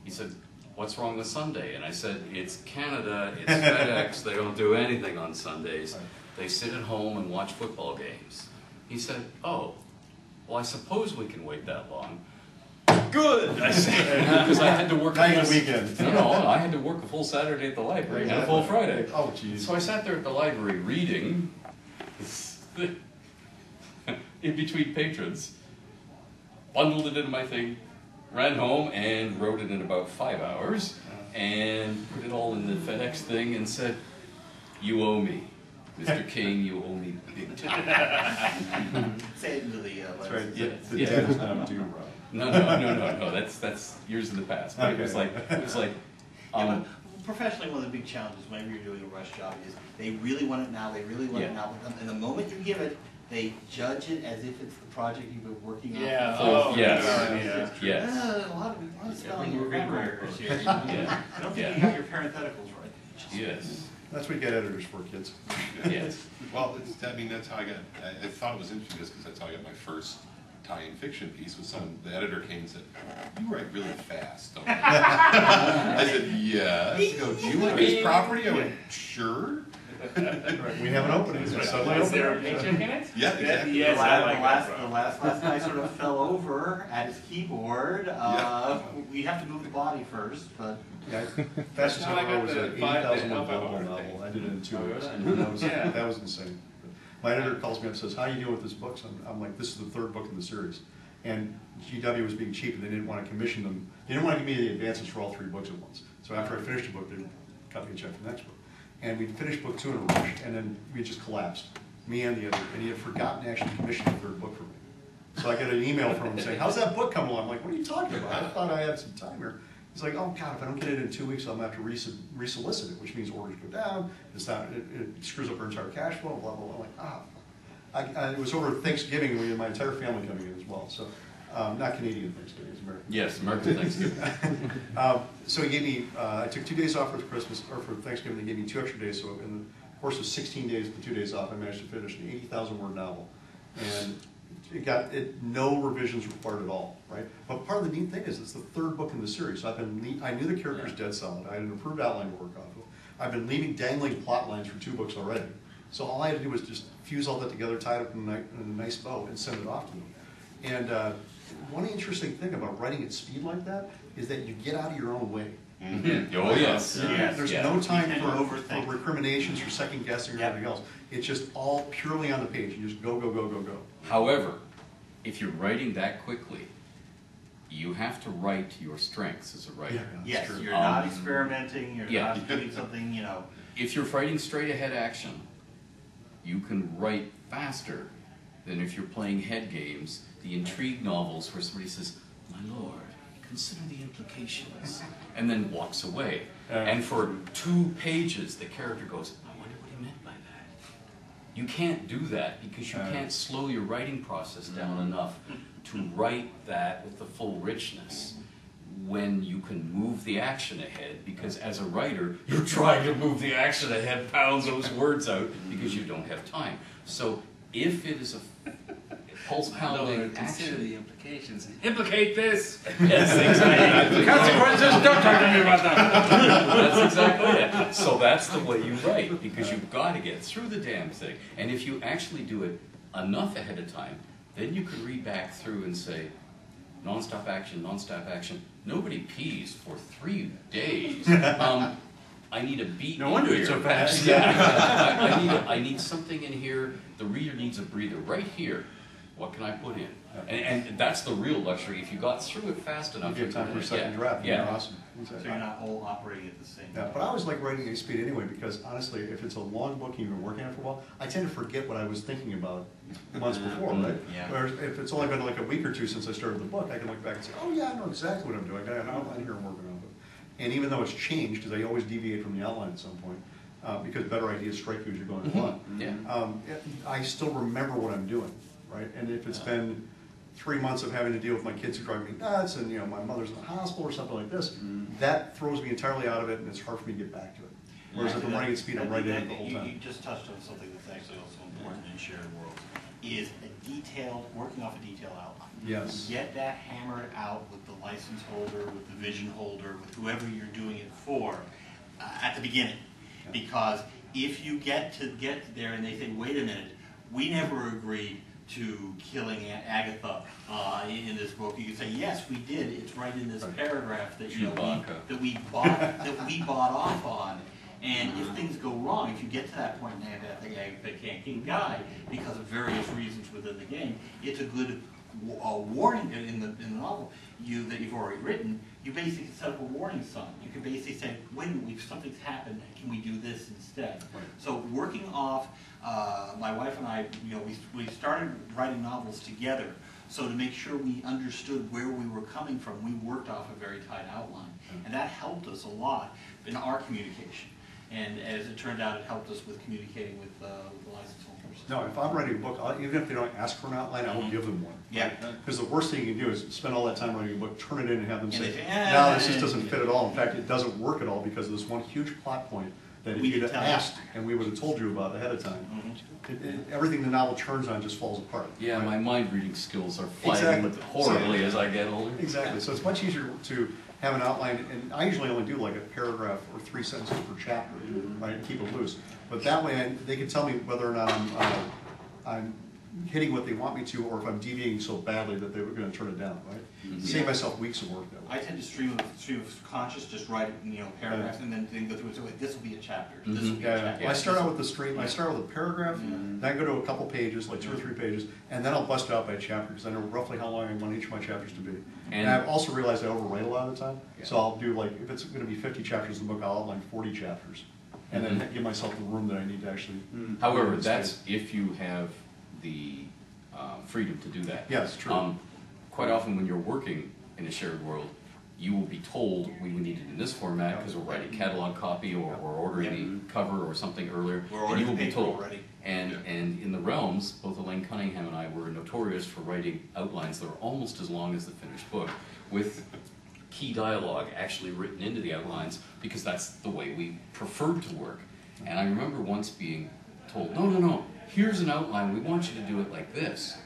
He said, what's wrong with Sunday? And I said, it's Canada, it's FedEx, they don't do anything on Sundays. They sit at home and watch football games. He said, oh, well, I suppose we can wait that long. Good, I said, because I had to work. a Not even full- weekend. No, no, I had to work a full Saturday at the library and a full Friday. Oh, jeez. So I sat there at the library reading, in between patrons, bundled it into my thing, ran home and wrote it in about five hours, and put it all in the FedEx thing and said, "You owe me, Mr. King. You owe me big time." Say it into the, uh, That's right. Yeah. The Yeah. debt is not due, Rob. No, no, no, no, no. That's that's years in the past. But it was like it was like. Yeah, Um, but professionally, one of the big challenges whenever you're doing a rush job is they really want it now, they really want it Yeah. now. And the moment you give it, they judge it as if it's the project you've been working on. Yeah, oh, yes. yeah. yes. Uh, a lot of, a lot of spelling We're grammar errors here. Yeah. I don't think Yeah. you got your parentheticals right. Yes. That's what you get editors for, kids. Yes. Well, it's, I mean, that's how I got, I, I thought it was interesting just because that's how I got my first tie-in fiction piece was some, the editor came and said, you write really fast, don't you? I said, yes. He goes, do you like this property? I went, sure. Right, We have an opening. It's suddenly Is there a open. paycheck in it? Yeah, exactly. Yes, the I last, like the last, bro. the last, last guy sort of fell over at his keyboard. Uh, we have to move the body first, but Yeah, Fastest That's how I got was the an eighty five thousand day word help novel. I did it in two weeks. That was, Yeah. that was insane. My editor calls me up and says, how are you doing with this book? So I'm, I'm like, this is the third book in the series. And GW was being cheap and they didn't want to commission them, they didn't want to give me the advances for all three books at once. So after I finished a book, they cut me a check for the next book. And we finished book two in a rush, and then we just collapsed, me and the editor, and he had forgotten to actually commission the third book for me. So I get an email from him saying, how's that book coming along? I'm like, what are you talking about? I thought I had some time here. He's like, oh God, if I don't get it in two weeks, I'm gonna have to resolicit it, which means orders go down, it's not, it, it screws up our entire cash flow, blah, blah, blah. I'm like, ah. I, I, it was over Thanksgiving, we had my entire family coming in as well, so, um, not Canadian Thanksgiving, it's American. Yes, American Thanksgiving. Um, So he gave me, uh, I took two days off for Christmas, or for Thanksgiving, they gave me two extra days, so in the course of sixteen days, the two days off, I managed to finish an eighty thousand word novel. And it got, it, no revisions required at all, right? But part of the neat thing is, it's the third book in the series, so I've been, I knew the characters dead solid, I had an approved outline to work off of. I've been leaving dangling plot lines for two books already. So all I had to do was just fuse all that together, tie it up in a, in a nice bow, and send it off to them. And, uh, one interesting thing about writing at speed like that is that you get out of your own way. Oh, yes. Yes. There's Yeah. no time for, can for recriminations, for second guessing or Yep. anything else. It's just all purely on the page, you just go, go, go, go, go. However, if you're writing that quickly, you have to write your strengths as a writer. Yeah. Yes, true. you're not Um, experimenting, you're yeah. not doing something, you know, If you're writing straight ahead action, you can write faster than if you're playing head games, the intrigue novels where somebody says, My lord, consider the implications, and then walks away. Uh, And for two pages, the character goes, I wonder what he meant by that. You can't do that because you Uh, can't slow your writing process down enough to write that with the full richness when you can move the action ahead because as a writer you're trying to move the action ahead pounds those words out because you don't have time. So if it is a pulse pounding Consider action the implications. Implicate this. yes exactly Consequences, don't talk to me about that. that's exactly it. So that's the way you write, because you've got to get through the damn thing. And if you actually do it enough ahead of time, then you can read back through and say, nonstop action, nonstop action. Nobody pees for three days. Um, I need a beat. No in wonder it's so fast. Yeah, I, I need a, I need something in here. The reader needs a breather right here. What can I put in? And, and that's the real luxury. If you got through it fast enough, You get time for a second yeah, draft, you're Yeah. awesome. So you're not all operating at the same Yeah, time. but I always like writing at speed anyway, because honestly, if it's a long book and you've been working on it for a while, I tend to forget what I was thinking about months before, right? Yeah. Whereas if it's only been like a week or two since I started the book, I can look back and say, oh yeah, I know exactly what I'm doing, I got an outline here I'm working on. It. And even though it's changed, because I always deviate from the outline at some point, uh, because better ideas strike you as you're going along. Yeah. um, it- I still remember what I'm doing, right? And if it's been three months of having to deal with my kids who drive me nuts, and, you know, my mother's in the hospital or something like this, that throws me entirely out of it, and it's hard for me to get back to it. Whereas if I'm running at speed, I'm right in it the whole You- time. You just touched on something that's actually also important in shared worlds, is a detailed, working off a detailed outline. Yes. Get that hammered out with the license holder, with the vision holder, with whoever you're doing it for, uh, at the beginning. Because if you get to get there and they say, wait a minute, we never agreed to killing A- Agatha uh, in in this book, you can say, yes, we did, it's right in this paragraph that, you know, we, that we bought, that we bought off on. And if things go wrong, if you get to that point and Agatha Agatha can't keep Guy because of various reasons within the game, it's a good uh, warning in the, in the novel you, that you've already written, you basically set up a warning sign. You can basically say, wait a minute, if something's happened, can we do this instead? Right. So working off, uh, my wife and I, you know, we, we started writing novels together. So to make sure we understood where we were coming from, we worked off a very tight outline. And that helped us a lot in our communication. And as it turned out, it helped us with communicating with, uh, with the license holders. No, if I'm writing a book, I'll- even if they don't ask for an outline, I will give them one. Yeah. Because the worst thing you can do is spend all that time writing a book, turn it in and have them And say, they "Ah." no, this just doesn't fit at all. In fact, it doesn't work at all because of this one huge plot point that if We you'd have tell you. asked and we would have told you about ahead of time, Mhm. it- it- everything the novel turns on just falls apart. Yeah, right? my mind reading skills are Exactly. flagging horribly as I get older. Exactly, so it's much easier to have an outline, and I usually only do like a paragraph or three sentences per chapter, right, and keep it loose. But that way, I- they can tell me whether or not I'm, uh, I'm hitting what they want me to, or if I'm deviating so badly that they were gonna turn it down, right? Save myself weeks of work that way. I tend to stream of, stream of conscious, just write, you know, paragraphs and then, then go through it, so this will be a chapter, this will be a Yeah, yeah. chapter. Well, I start out with the stream, I start with a paragraph, Yeah. then I go to a couple pages, like two or three pages, and then I'll bust it out by a chapter, because I know roughly how long I want each of my chapters to be. And And- I've also realized I overwrite a lot of the time, so I'll do like, if it's gonna be fifty chapters in the book, I'll outline forty chapters. And then Mhm. give myself the room that I need to actually. However, that's if you have the uh, freedom to do that. Yes, true. Um, Quite often, when you're working in a shared world, you will be told, we need it in this format, because we're writing catalog copy, or ordering the cover or something earlier. We're and you will be told. already. And, Yeah. and in the realms, both Elaine Cunningham and I were notorious for writing outlines that are almost as long as the finished book, with key dialogue actually written into the outlines, because that's the way we preferred to work. And I remember once being told, no, no, no, here's an outline, we want you to do it like this.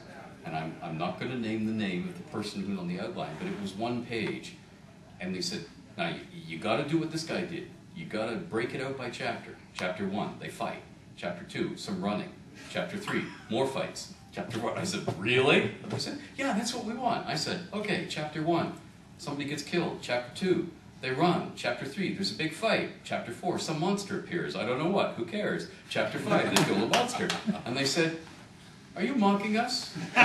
And I'm, I'm not gonna name the name of the person who's on the outline, but it was one page. And they said, now, you, you gotta do what this guy did. You gotta break it out by chapter. Chapter one, they fight. Chapter two, some running. Chapter three, more fights. Chapter one, I said, really? They said, yeah, that's what we want. I said, okay, chapter one, somebody gets killed. Chapter two, they run. Chapter three, there's a big fight. Chapter four, some monster appears. I don't know what, who cares? Chapter five, they kill the monster. And they said, are you mocking us?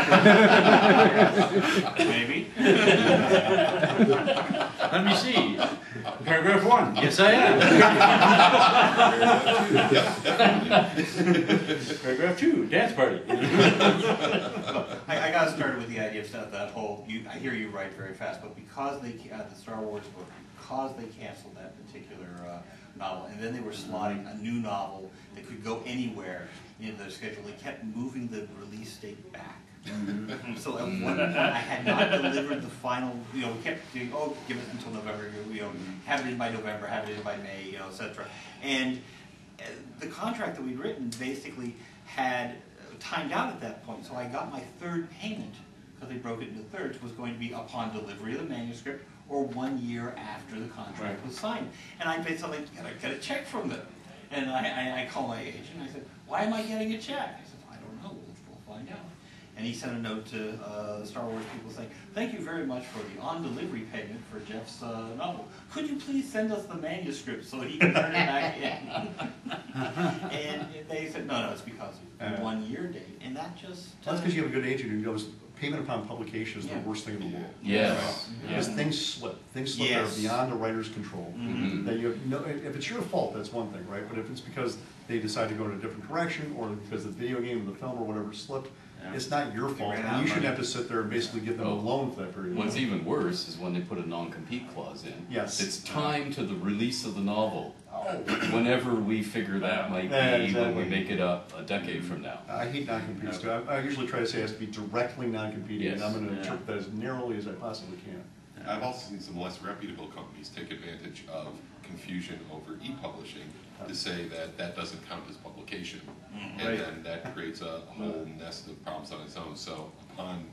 Maybe. Let me see. Paragraph one, yes, I am. Paragraph two, dance party. I, I got started with the idea of that, that whole, you, I hear you write very fast, but because they, uh, the Star Wars book, because they canceled that particular, uh, novel, and then they were slotting a new novel that could go anywhere in their schedule, they kept moving the release date back. So at one point, I had not delivered the final, you know, we kept doing, oh, give it until November, you know, have it in by November, have it in by May, you know, et cetera. And uh, the contract that we'd written basically had uh, timed out at that point, so I got my third payment, because they broke it into thirds, was going to be upon delivery of the manuscript or one year after the contract Right. was signed. And I basically something, and I get a check from them. And I, I, I call my agent, and I said, why am I getting a check? I said, I don't know, we'll, we'll find out. And he sent a note to uh, the Star Wars people saying, thank you very much for the on-delivery payment for Jeff's uh, novel. Could you please send us the manuscript so he can turn it back in? And they said, no, no, it's because of the Uh. one-year date, and that just. That's because you have a good agent who goes, payment upon publication is the Yeah. worst thing in the world. Yes. Because Yeah. things slip, things slip that are Yes. beyond the writer's control. Mhm. That you have, no, if it's your fault, that's one thing, right? But if it's because they decide to go in a different direction, or because the video game or the film or whatever slipped, Yeah. it's not your They fault, ran out and you of shouldn't money. have to sit there and basically give them a Oh. loan for that period. of What's time. even worse is when they put a non-compete clause in. Yes. It's time to the release of the novel, oh. whenever we figure that might Yeah, be, when we exactly. make it up a decade from now. I hate non-competes too. I, I usually try to say it has to be directly non-competing, and I'm gonna Yes. interpret that as narrowly as I possibly can. I've also seen some less reputable companies take advantage of confusion over e-publishing to say that that doesn't count as publication. And Right. then that creates a whole nest of problems on its own, so upon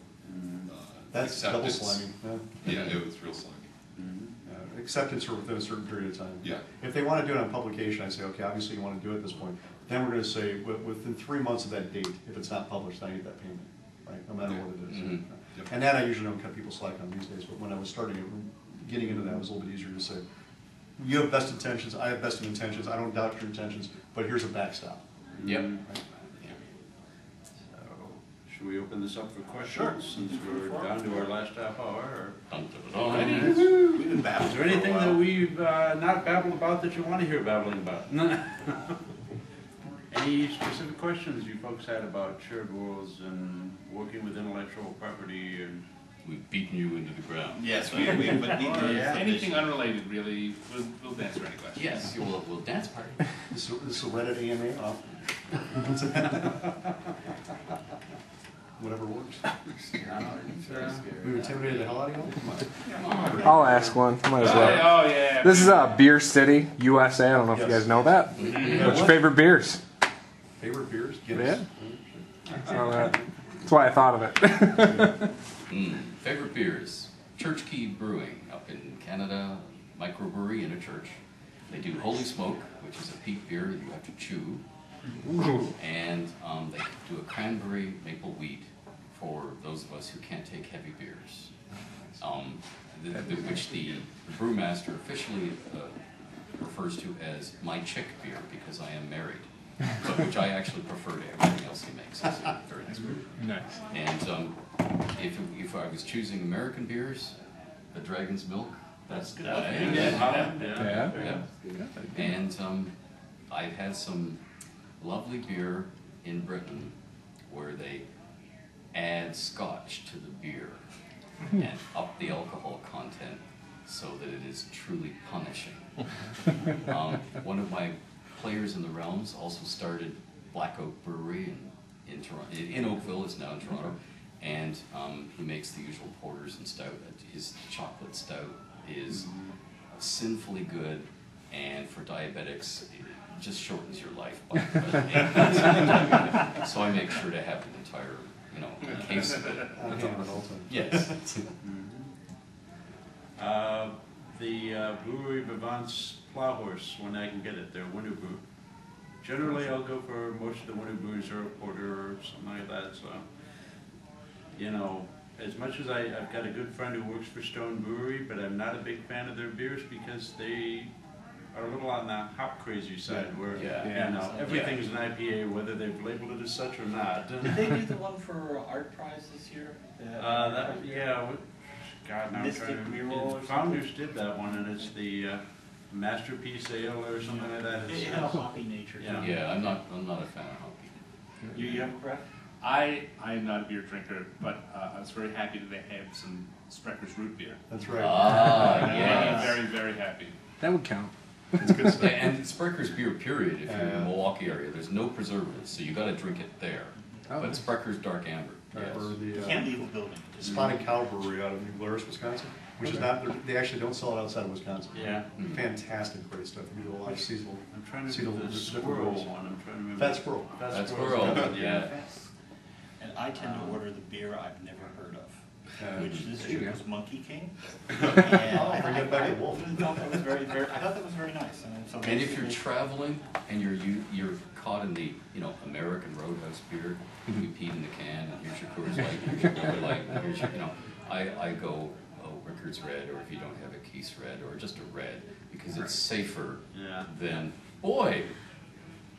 uh, That's double acceptance. slimy. yeah. Yeah, it was real slimy. Uh, Acceptance or within a certain period of time. Yeah. If they wanna do it on publication, I say, okay, obviously you wanna do it at this point. Then we're gonna say, wi- within three months of that date, if it's not published, I need that payment, right, no matter what it is. Mhm. Yep. And that I usually don't cut people slack on these days, but when I was starting, it, getting into that, it was a little bit easier to say, you have best intentions, I have best intentions, I don't doubt your intentions, but here's a backstop. Yep. So, Should we open this up for questions? Since we're down to our last half hour, or? Dun. We've been babbling Is there anything that we've uh, not babbled about that you want to hear babbling about? Any specific questions you folks had about shared worlds and working with intellectual property and? We've beaten you into the ground. Yes, we, we, but neither is Yeah. Anything unrelated, really, we'll, we'll answer any questions. Yes, you will, we'll dance party. This is, this is a Reddit AMA off. Whatever works. We intimidated the hell out of you? Come on. I'll ask one. Might as Oh, well. oh, yeah. This is uh, Beer City, USA. I don't know if you guys know that. What's your favorite beers? Favorite beers? Guinness. So, uh, that's why I thought of it. Mm, Favorite beers, Church Key Brewing up in Canada, microbrewery in a church. They do Holy Smoke, which is a peat beer that you have to chew. And um, they do a cranberry maple wheat for those of us who can't take heavy beers. Um, the- the- Which the brewmaster officially uh, refers to as my chick beer because I am married. But which I actually prefer to everything else he makes. It's a very nice beer. Nice. And um, if, if I was choosing American beers, the Dragon's Milk, that's the Yeah, one. yeah. Yeah. Yeah. And um, I've had some lovely beer in Britain where they add scotch to the beer and up the alcohol content so that it is truly punishing. Um, one of my players in the realms also started Black Oak Brewery in, in Toronto, in Oakville, it's now in Toronto, and um, he makes the usual porters and stout. His chocolate stout is sinfully good, and for diabetics, just shortens your life by about eight months. So I make sure to have an entire, you know, case of it. On hand at all. Yes. Uh, The uh, Brewery Vivant's Plow Horse, when I can get it, their winter brew. Generally, I'll go for most of the winter brews or a porter or something like that, so. You know, as much as I, I've got a good friend who works for Stone Brewery, but I'm not a big fan of their beers because they are a little on the hop crazy side where, Yeah. you know, everything's an IPA, whether they've labeled it as such or not. Did they do the one for Art Prize this year? Uh, that, yeah, what, God, now I'm Mystic trying to. Mural or something? Founders did that one, and it's the uh, Masterpiece Ale or something like that. It It's- had a hoppy nature. Yeah. Yeah, I'm not, I'm not a fan of hoppy. You, you have a breath? I, I am not a beer drinker, but uh, I was very happy that they had some Sprecher's root beer. That's right. Ah, I'm yes. Very, very happy. That would count. It's good stuff. and Sprecher's beer, period, if you're in the Milwaukee area, there's no preservatives, so you gotta drink it there. Oh, But nice. Sprecher's dark amber, yes. Or You the can't uh, leave the building. Spotted Cow Brewery out of New Glarus, Wisconsin, which is not, they're- actually don't sell it outside of Wisconsin. Yeah, Mm. Fantastic, great stuff. We do a lot of seasonal. I'm trying to See do the- the the different squirrel ones. one, I'm trying to remember. Fat Squirrel. Fat That's Squirrel, Squirrel, yeah. yeah. And I tend to order the beer I've never heard of, Uh, which this There year was Monkey King. Oh, I- bring it back to Wolf. I thought that was very, very, I thought that was very nice. And so And if you're traveling and you're, you, you're caught in the, you know, American Roadhouse beer, Mm-hmm. you peed in the can, and here's your Coors Light, here's your Miller Lite, here's your, you know, I, I go, oh, Rickards Red, or if you don't have a Keith's Red, or just a red, because it's safer Yeah. than, boy,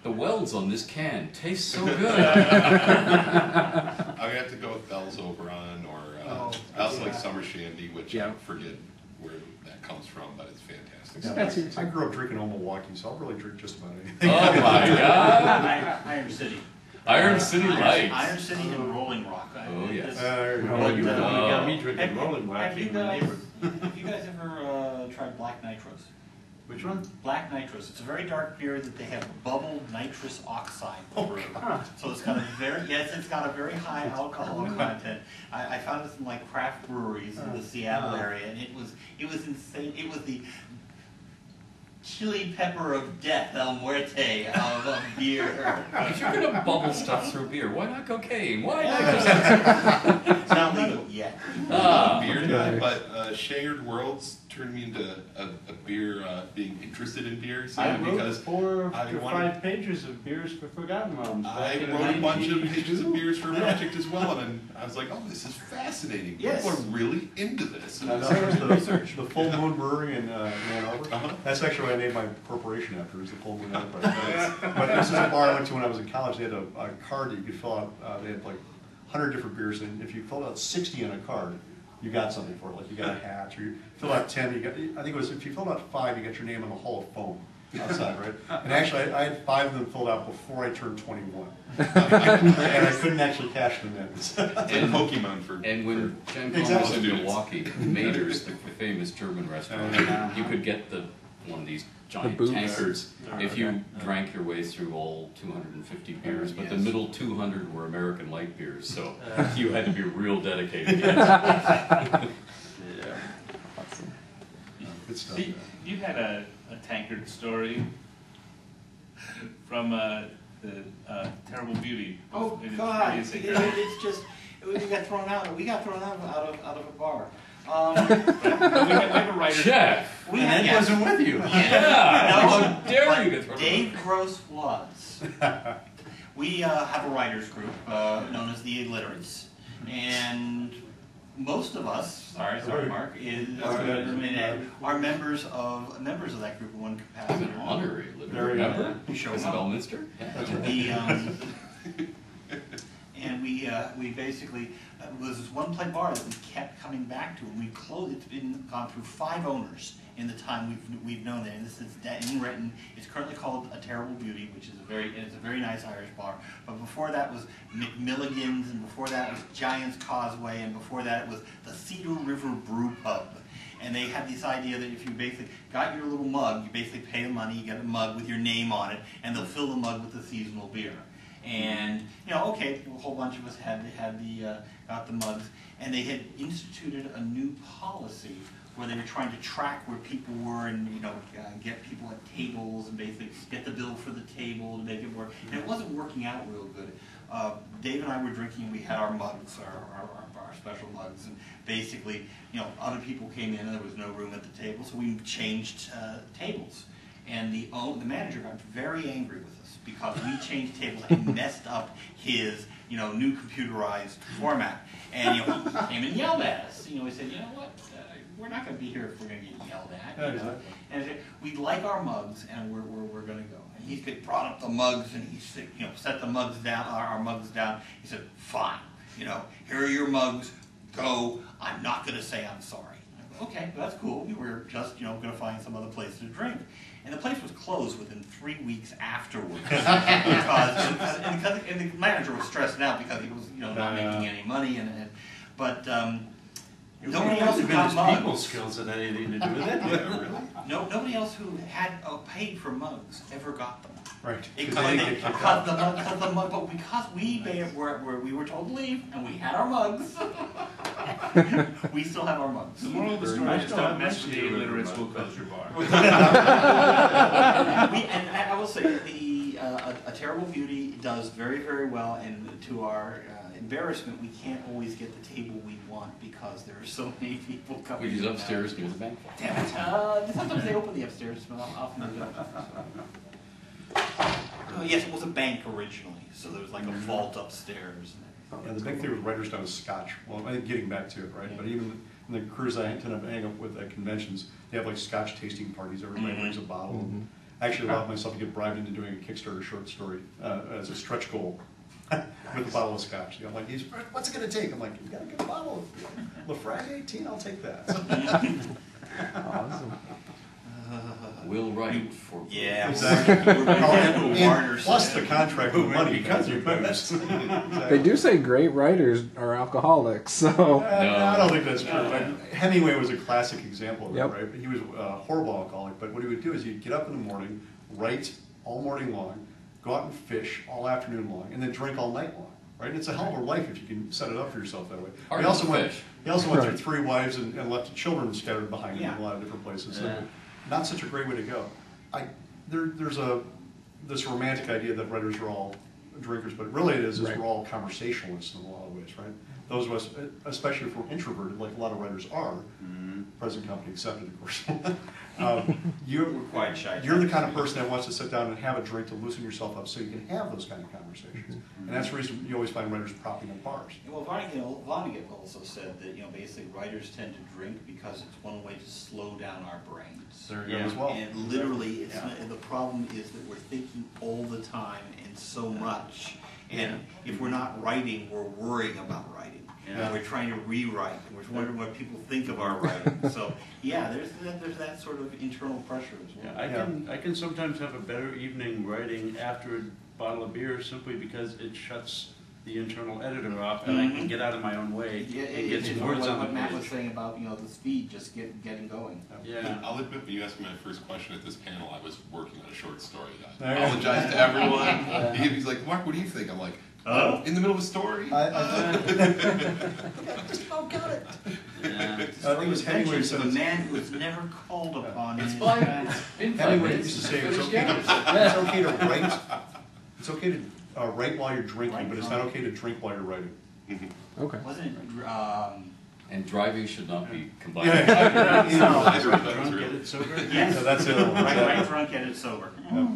the welds on this can taste so good. I'm gonna have to go with Bell's Oberon or, uh, I also like Summer Shandy, which I Yeah. forget where that comes from, but it's fantastic. Yeah, That's I- I grew up drinking Old Milwaukee, so I'll really drink just about anything. Oh my god! Iron Iron City. Iron City Iron- Lights. Iron City and Rolling Rock. I- Oh, yes. this- Uh, there you go. Oh, you But, uh, got me drinking Have- Rolling Rock Have you in my guys, neighbor. have you guys ever uh, tried Black Nitros? Which one? Black nitrous. It's a very dark beer that they have bubbled nitrous oxide Oh, through. So it's got a very yes, it's got a very high alcohol content. I, I found this in like craft breweries in the Seattle area, and it was it was insane. It was the chili pepper of death, El Muerte of a beer. If you're gonna bubble stuff through beer, why not cocaine? Why not just it's not legal yet. ah? beer guy, but uh, Shared Worlds turned me into a, a beer, uh, being interested in beer, I simply wrote because four I to wanted- five pages of beers for Forgotten Realms. I wrote a bunch of pages of beers for a project as well, and I was like, oh, this is fascinating. Yes. People are really into this. No, there's the, the Full Moon Brewery in uh, Ann Arbor. Uh-huh. That's actually what I named my corporation after, is the Full Moon Enterprise. But But this is a bar I went to when I was in college. They had a, a card that you could fill out. Uh, they had like 100 different beers, and if you filled out 60 on a card, you got something for it. Like you got a hat, or you filled out 10, you got. I think it was if you filled out five, you got your name on the Hall of Fame outside, right? And actually, I, I had five of them filled out before I turned 21, and I couldn't actually cash them in. and Pokemon for. And when Jen Paul was Exactly. in Milwaukee, Mader's, the famous German restaurant, you could get the one of these giant boots. tankards if you Okay. drank your way through all 250 beers, but the middle 200 were American light beers, so Uh. you had to be real dedicated. Yeah. Good stuff. See, you had a, a tankard story from uh, the uh, Terrible Beauty. Oh in God! It- it's just we got thrown out. We got thrown out out of out of a bar. Um, we have, we have a writer's. Jeff! we And had, Ed yes. wasn't with you. Yeah! No, How dare you get Dave Gross was. We uh, have a writers group uh, known as the Illiterates, and most of us, sorry, sorry, Mark, is are, I uh, are members of members of that group in one I'm capacity. an honorary Very, literary uh, member. Who shows As up. Elminster? Yeah. The, um, and we, uh, we basically, uh, was this one play bar that we kept coming back to, and we closed, it's been, gone through five owners in the time we've, we've known it, and this is in Renton, it's currently called A Terrible Beauty, which is a very, it's a very nice Irish bar, but before that was McMilligan's, and before that was Giant's Causeway, and before that it was the Cedar River Brew Pub. And they had this idea that if you basically got your little mug, you basically pay the money, you get a mug with your name on it, and they'll fill the mug with the seasonal beer. And you know, okay, a whole bunch of us had had the uh, got the mugs, and they had instituted a new policy where they were trying to track where people were and you know uh, get people at tables and basically get the bill for the table to make it work. And it wasn't working out real good. Uh, Dave and I were drinking. We had our mugs, our, our, our, special mugs, and basically, you know, other people came in and there was no room at the table, so we changed uh, tables. And the own, the manager got very angry with because we changed tables and messed up his, you know, new computerized format. And you know, he came and yelled at us. You know, he said, you know what, uh, we're not going to be here if we're going to get yelled at. You know? exactly. And said, we like our mugs, and we're, we're, we're going to go. And he brought up the mugs, and he said, you know, set the mugs down, our, our mugs down. He said, fine, you know, here are your mugs. Go. I'm not going to say I'm sorry. Go, okay, that's cool. We were just, you know, going to find some other place to drink. And the place was closed within three weeks afterwards because, and, because and the manager was stressed out because he was, you know, not Yeah. making any money. And, and but um, nobody else who got mugs. people skills had anything to do with it. Yeah, really? No, nobody else who had uh, paid for mugs ever got them. Right. 'cause Because, they they, get kicked because out. the mug, because the mug, but because we may have, were, were, we were told to leave and we had our mugs, we still have our mugs. The moral of the story nice. is don't mess with the illiterates, we'll close your bar. we, and I I will say, the, uh, a, a Terrible Beauty does very, very well, and to our uh, embarrassment, we can't always get the table we want because there are so many people coming. Which is in and out. upstairs near the bank. Damn it, uh, sometimes they open the upstairs, but often they don't. Oh, yes, it was a bank originally, so there was like a vault upstairs. Yeah, the big thing with writers down is scotch. Well, I think getting back to it, right? But even in the crews I tend to hang up with at conventions, they have like scotch tasting parties. Everybody Mhm. brings a bottle. I actually allowed myself to get bribed into doing a Kickstarter short story uh, as a stretch goal with a bottle of scotch. You know, I'm like, "He's- what's it going to take? I'm like, you got to get a bottle of Laphroaig 18? I'll take that. Awesome. Will write for. Yeah. Exactly. We're gonna get into And Warner's. plus the contract with money Because because you booze. They do say great writers are alcoholics, so Uh, I don't think that's true. But Hemingway was a classic example of it, Yep. right? He was a horrible alcoholic, but what he would do is he'd get up in the morning, write all morning long, go out and fish all afternoon long, and then drink all night long, right? It's a hell of a life if you can set it up for yourself that way. Hard he also to went. fish. He also went through Right. three wives and, and left children scattered behind him in a lot of different places. So Yeah. Not such a great way to go. I there there's a this romantic idea that writers are all drinkers, but really it is is Right. we're all conversationalists in a lot of ways, right? Those of us, especially if we're introverted, like a lot of writers are, present company accepted, of course. um, you're We're quite shy. you're the kind of person that wants to sit down and have a drink to loosen yourself up, so you can have those kind of conversations. And that's the reason you always find writers propping up bars. Well, Vonnegut, Vonnegut also said that, you know, basically writers tend to drink because it's one way to slow down our brains. There you go as well. And literally, it's Yeah. not, and the problem is that we're thinking all the time and so much. And if we're not writing, we're worrying about writing. Yeah. And we're trying to rewrite, and we're wondering what people think of our writing. So, yeah, there's, that- there's that sort of internal pressure as Yeah, well. I can, I can sometimes have a better evening writing after a bottle of beer simply because it shuts the internal editor off and I can Mhm. get out of my own way Yeah, and get it's some what words on what the Matt was page. saying about, you know, the speed, just get, getting going. Yeah. I'll admit, when you asked me my first question at this panel, I was working on a short story. I There apologize to everyone. He- He's like, Marc, what do you think? I'm like, oh, in the middle of a story? I, I, Yeah. I think it was Hemingway who Adventures said of a it's- man who was never called upon. It's in- five, it's been five Hemingway used to say it's okay, to, it's okay to write, it's okay to uh, write while you're drinking, but it's not okay to drink while you're writing. Uh, okay. Wasn't it, um, And driving should not be combined. Yeah. with driving. Either of those, Drunk, really. get it sober? So that's the other one. Right, right drunk and it's sober. Yeah.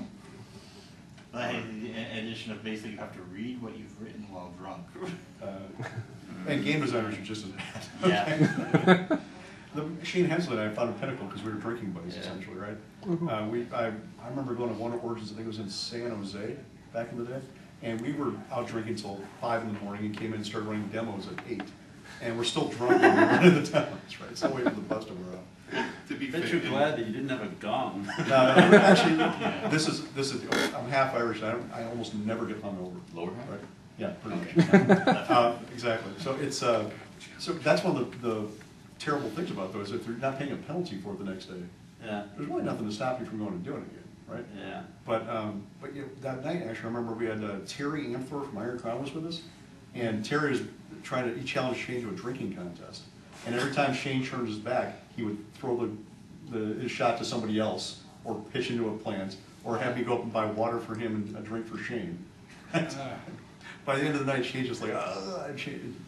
I hate the addition of basically you have to read what you've written while drunk. Uh, And game designers are just as bad. Yeah. The Shane Hensley and I found a pinnacle because we were drinking buddies Yeah. essentially, right? Uh, we, I, I remember going to one of Origins, I think it was in San Jose back in the day. And we were out drinking till five in the morning and came in and started running demos at eight. And we're still drunk when we're running the demos, right? So wait for the bus to wear off. To be Bet fair, you're and- glad that you didn't have a gong. No, no, actually, this is, this is, I'm half Irish, I don't, I almost never get hungover. Lower half? Right, yeah, pretty much. Uh, Exactly, so it's, uh, so that's one of the, the terrible things about those, if you're not paying a penalty for it the next day, Yeah, there's really nothing to stop you from going and doing it again, right? yeah. But, um, but that night, actually, I remember we had uh, Terry Amthor from Iron Crown was with us, and Terry was trying to, he challenged Shane to a drinking contest. And every time Shane turned his back, he would throw the, the, his shot to somebody else, or pitch into a plant, or have me go up and buy water for him and a drink for Shane. By the end of the night, Shane's just like, ah,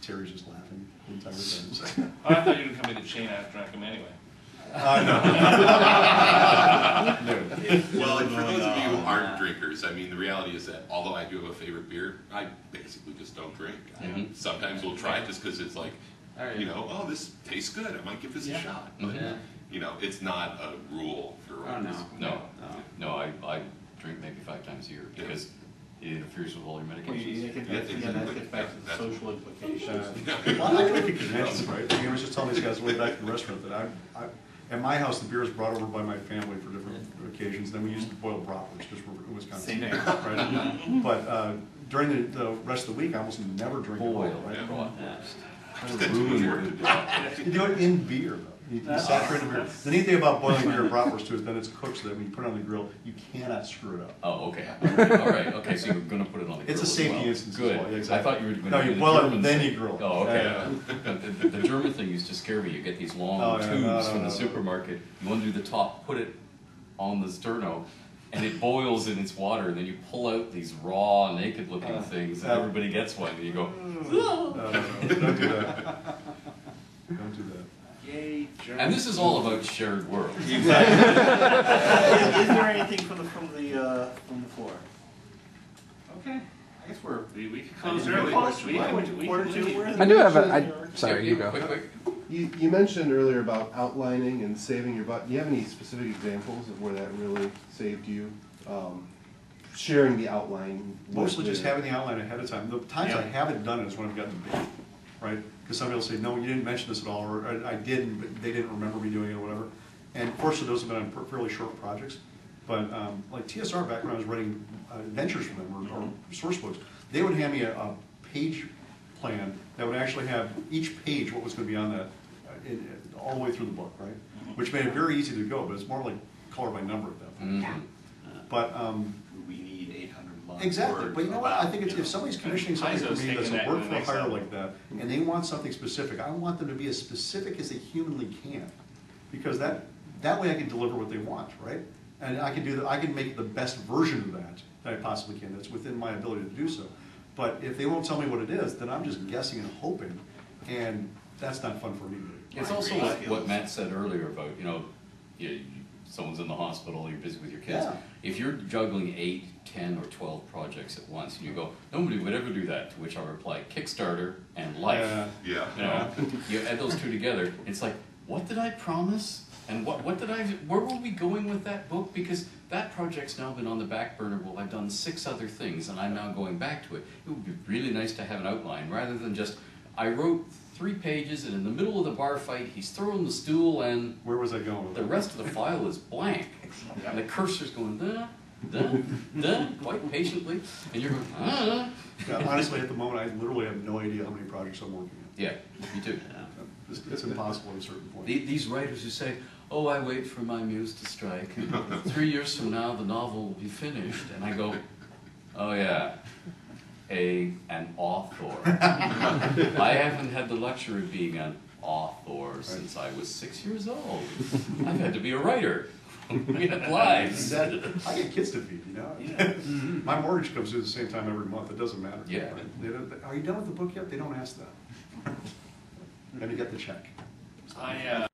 Terry's just laughing the entire time. Oh, I thought you were gonna come in and Shane out drank him anyway. Uh, no. No. Well, and for those of you who aren't no. drinkers, I mean, the reality is that although I do have a favorite beer, I basically just don't drink. I- Mhm. Sometimes we'll try it just because it's like, Alright. you know, oh, this tastes good, I might give this a shot. But, Mhm. Yeah. you know, it's not a rule for Oh, no. us. No, No. no, I, I drink maybe five times a year because it interferes with all your Well, you- you medications. get- Yeah, Again, that gets back to the social implications. Well, I drink at conventions, right? I mean, I was just telling these guys way back at the restaurant that I, I, at my house, the beer is brought over by my family for different occasions. Then we used to boil bratwurst because we're in Wisconsin. Same here. Right? But, uh, during the, the rest of the week, I almost never drink Boil, right? Yeah. bratwurst. Ruin the- You do it in beer, though. You you saturate the beer. The neat thing about boiling beer and bratwurst too is then it's cooked so that when you put it on the grill, you cannot screw it up. Oh, okay, all right, okay, so you're gonna put it on the grill It's a safety well. instance as Good, well, yeah, I thought you were gonna you do the boil it, German then thing. you grill. Oh, okay. Yeah, The, the- the German thing used to scare me, you get these Oh, long yeah, tubes no, no, from the no. supermarket, you wanna do the top, put it on the sterno, and it boils in its water, and then you pull out these raw, naked looking Uh, things, and uh, everybody gets one, and you go, No, no, no, don't do that. Don't do that. Yay, and this is all about shared world. Is, is there anything from the, from the, uh, from the floor? Okay, I guess we're. We, we could close I early. close, We why can- would you- we quarter to, we're- I do have a. I, sorry, Yeah, you go. Quick, quick. You, you mentioned earlier about outlining and saving your butt. Do you have any specific examples of where that really saved you? Um, sharing the outline. Mostly just having the outline ahead of time. The times I haven't done it is when I've gotten big, right? Because somebody will say, no, you didn't mention this at all, or I didn't, but they didn't remember me doing it or whatever. And of fortunately, those have been on fairly short projects. But um, like TSR back when I was writing uh, adventures for them or- or source books, they would hand me a, a page plan that would actually have each page, what was gonna be on that, uh, in, all the way through the book, right? Which made it very easy to go, but it's more like color by number at that point. Mhm. But, um, We need eight hundred lines. Exactly, words but you know what, I think it's, you know, if somebody's commissioning something for Paizo's me that's a work for next hire level. like that, and they want something specific, I want them to be as specific as they humanly can. Because that, that way I can deliver what they want, right? And I can do, the I can make the best version of that that I possibly can, that's within my ability to do so. But if they won't tell me what it is, then I'm just guessing and hoping, and that's not fun for me to do. It's also what, what Matt said earlier about, you know, you, you- someone's in the hospital, you're busy with your kids. Yeah. If you're juggling eight, ten, or twelve projects at once, and you go, nobody would ever do that, to which I reply, Kickstarter and life. Yeah. Yeah. You know, you add those two together, it's like, what did I promise? And what, what did I, where were we going with that book? Because that project's now been on the back burner, well, I've done six other things, and I'm now going back to it. It would be really nice to have an outline, rather than just, I wrote three pages, and in the middle of the bar fight, he's throwing the stool, and Where was I going the rest of the file is blank. And the cursor's going, da, da, da, quite patiently, and you're going, ah. Yeah, Honestly, at the moment, I literally have no idea how many projects I'm working on. Yeah, me too. It's, it's impossible at a certain point. The- These writers who say, oh, I wait for my muse to strike, and three years from now, the novel will be finished, and I go, oh yeah, a, an author. I haven't had the luxury of being an author since I was six years old. I've had to be a writer. We had lives. That- I get kids to feed, you know? My mortgage comes due the same time every month, it doesn't matter. Yeah. right? They don't, are you done with the book yet? They don't ask that. Let me get the check. I, uh,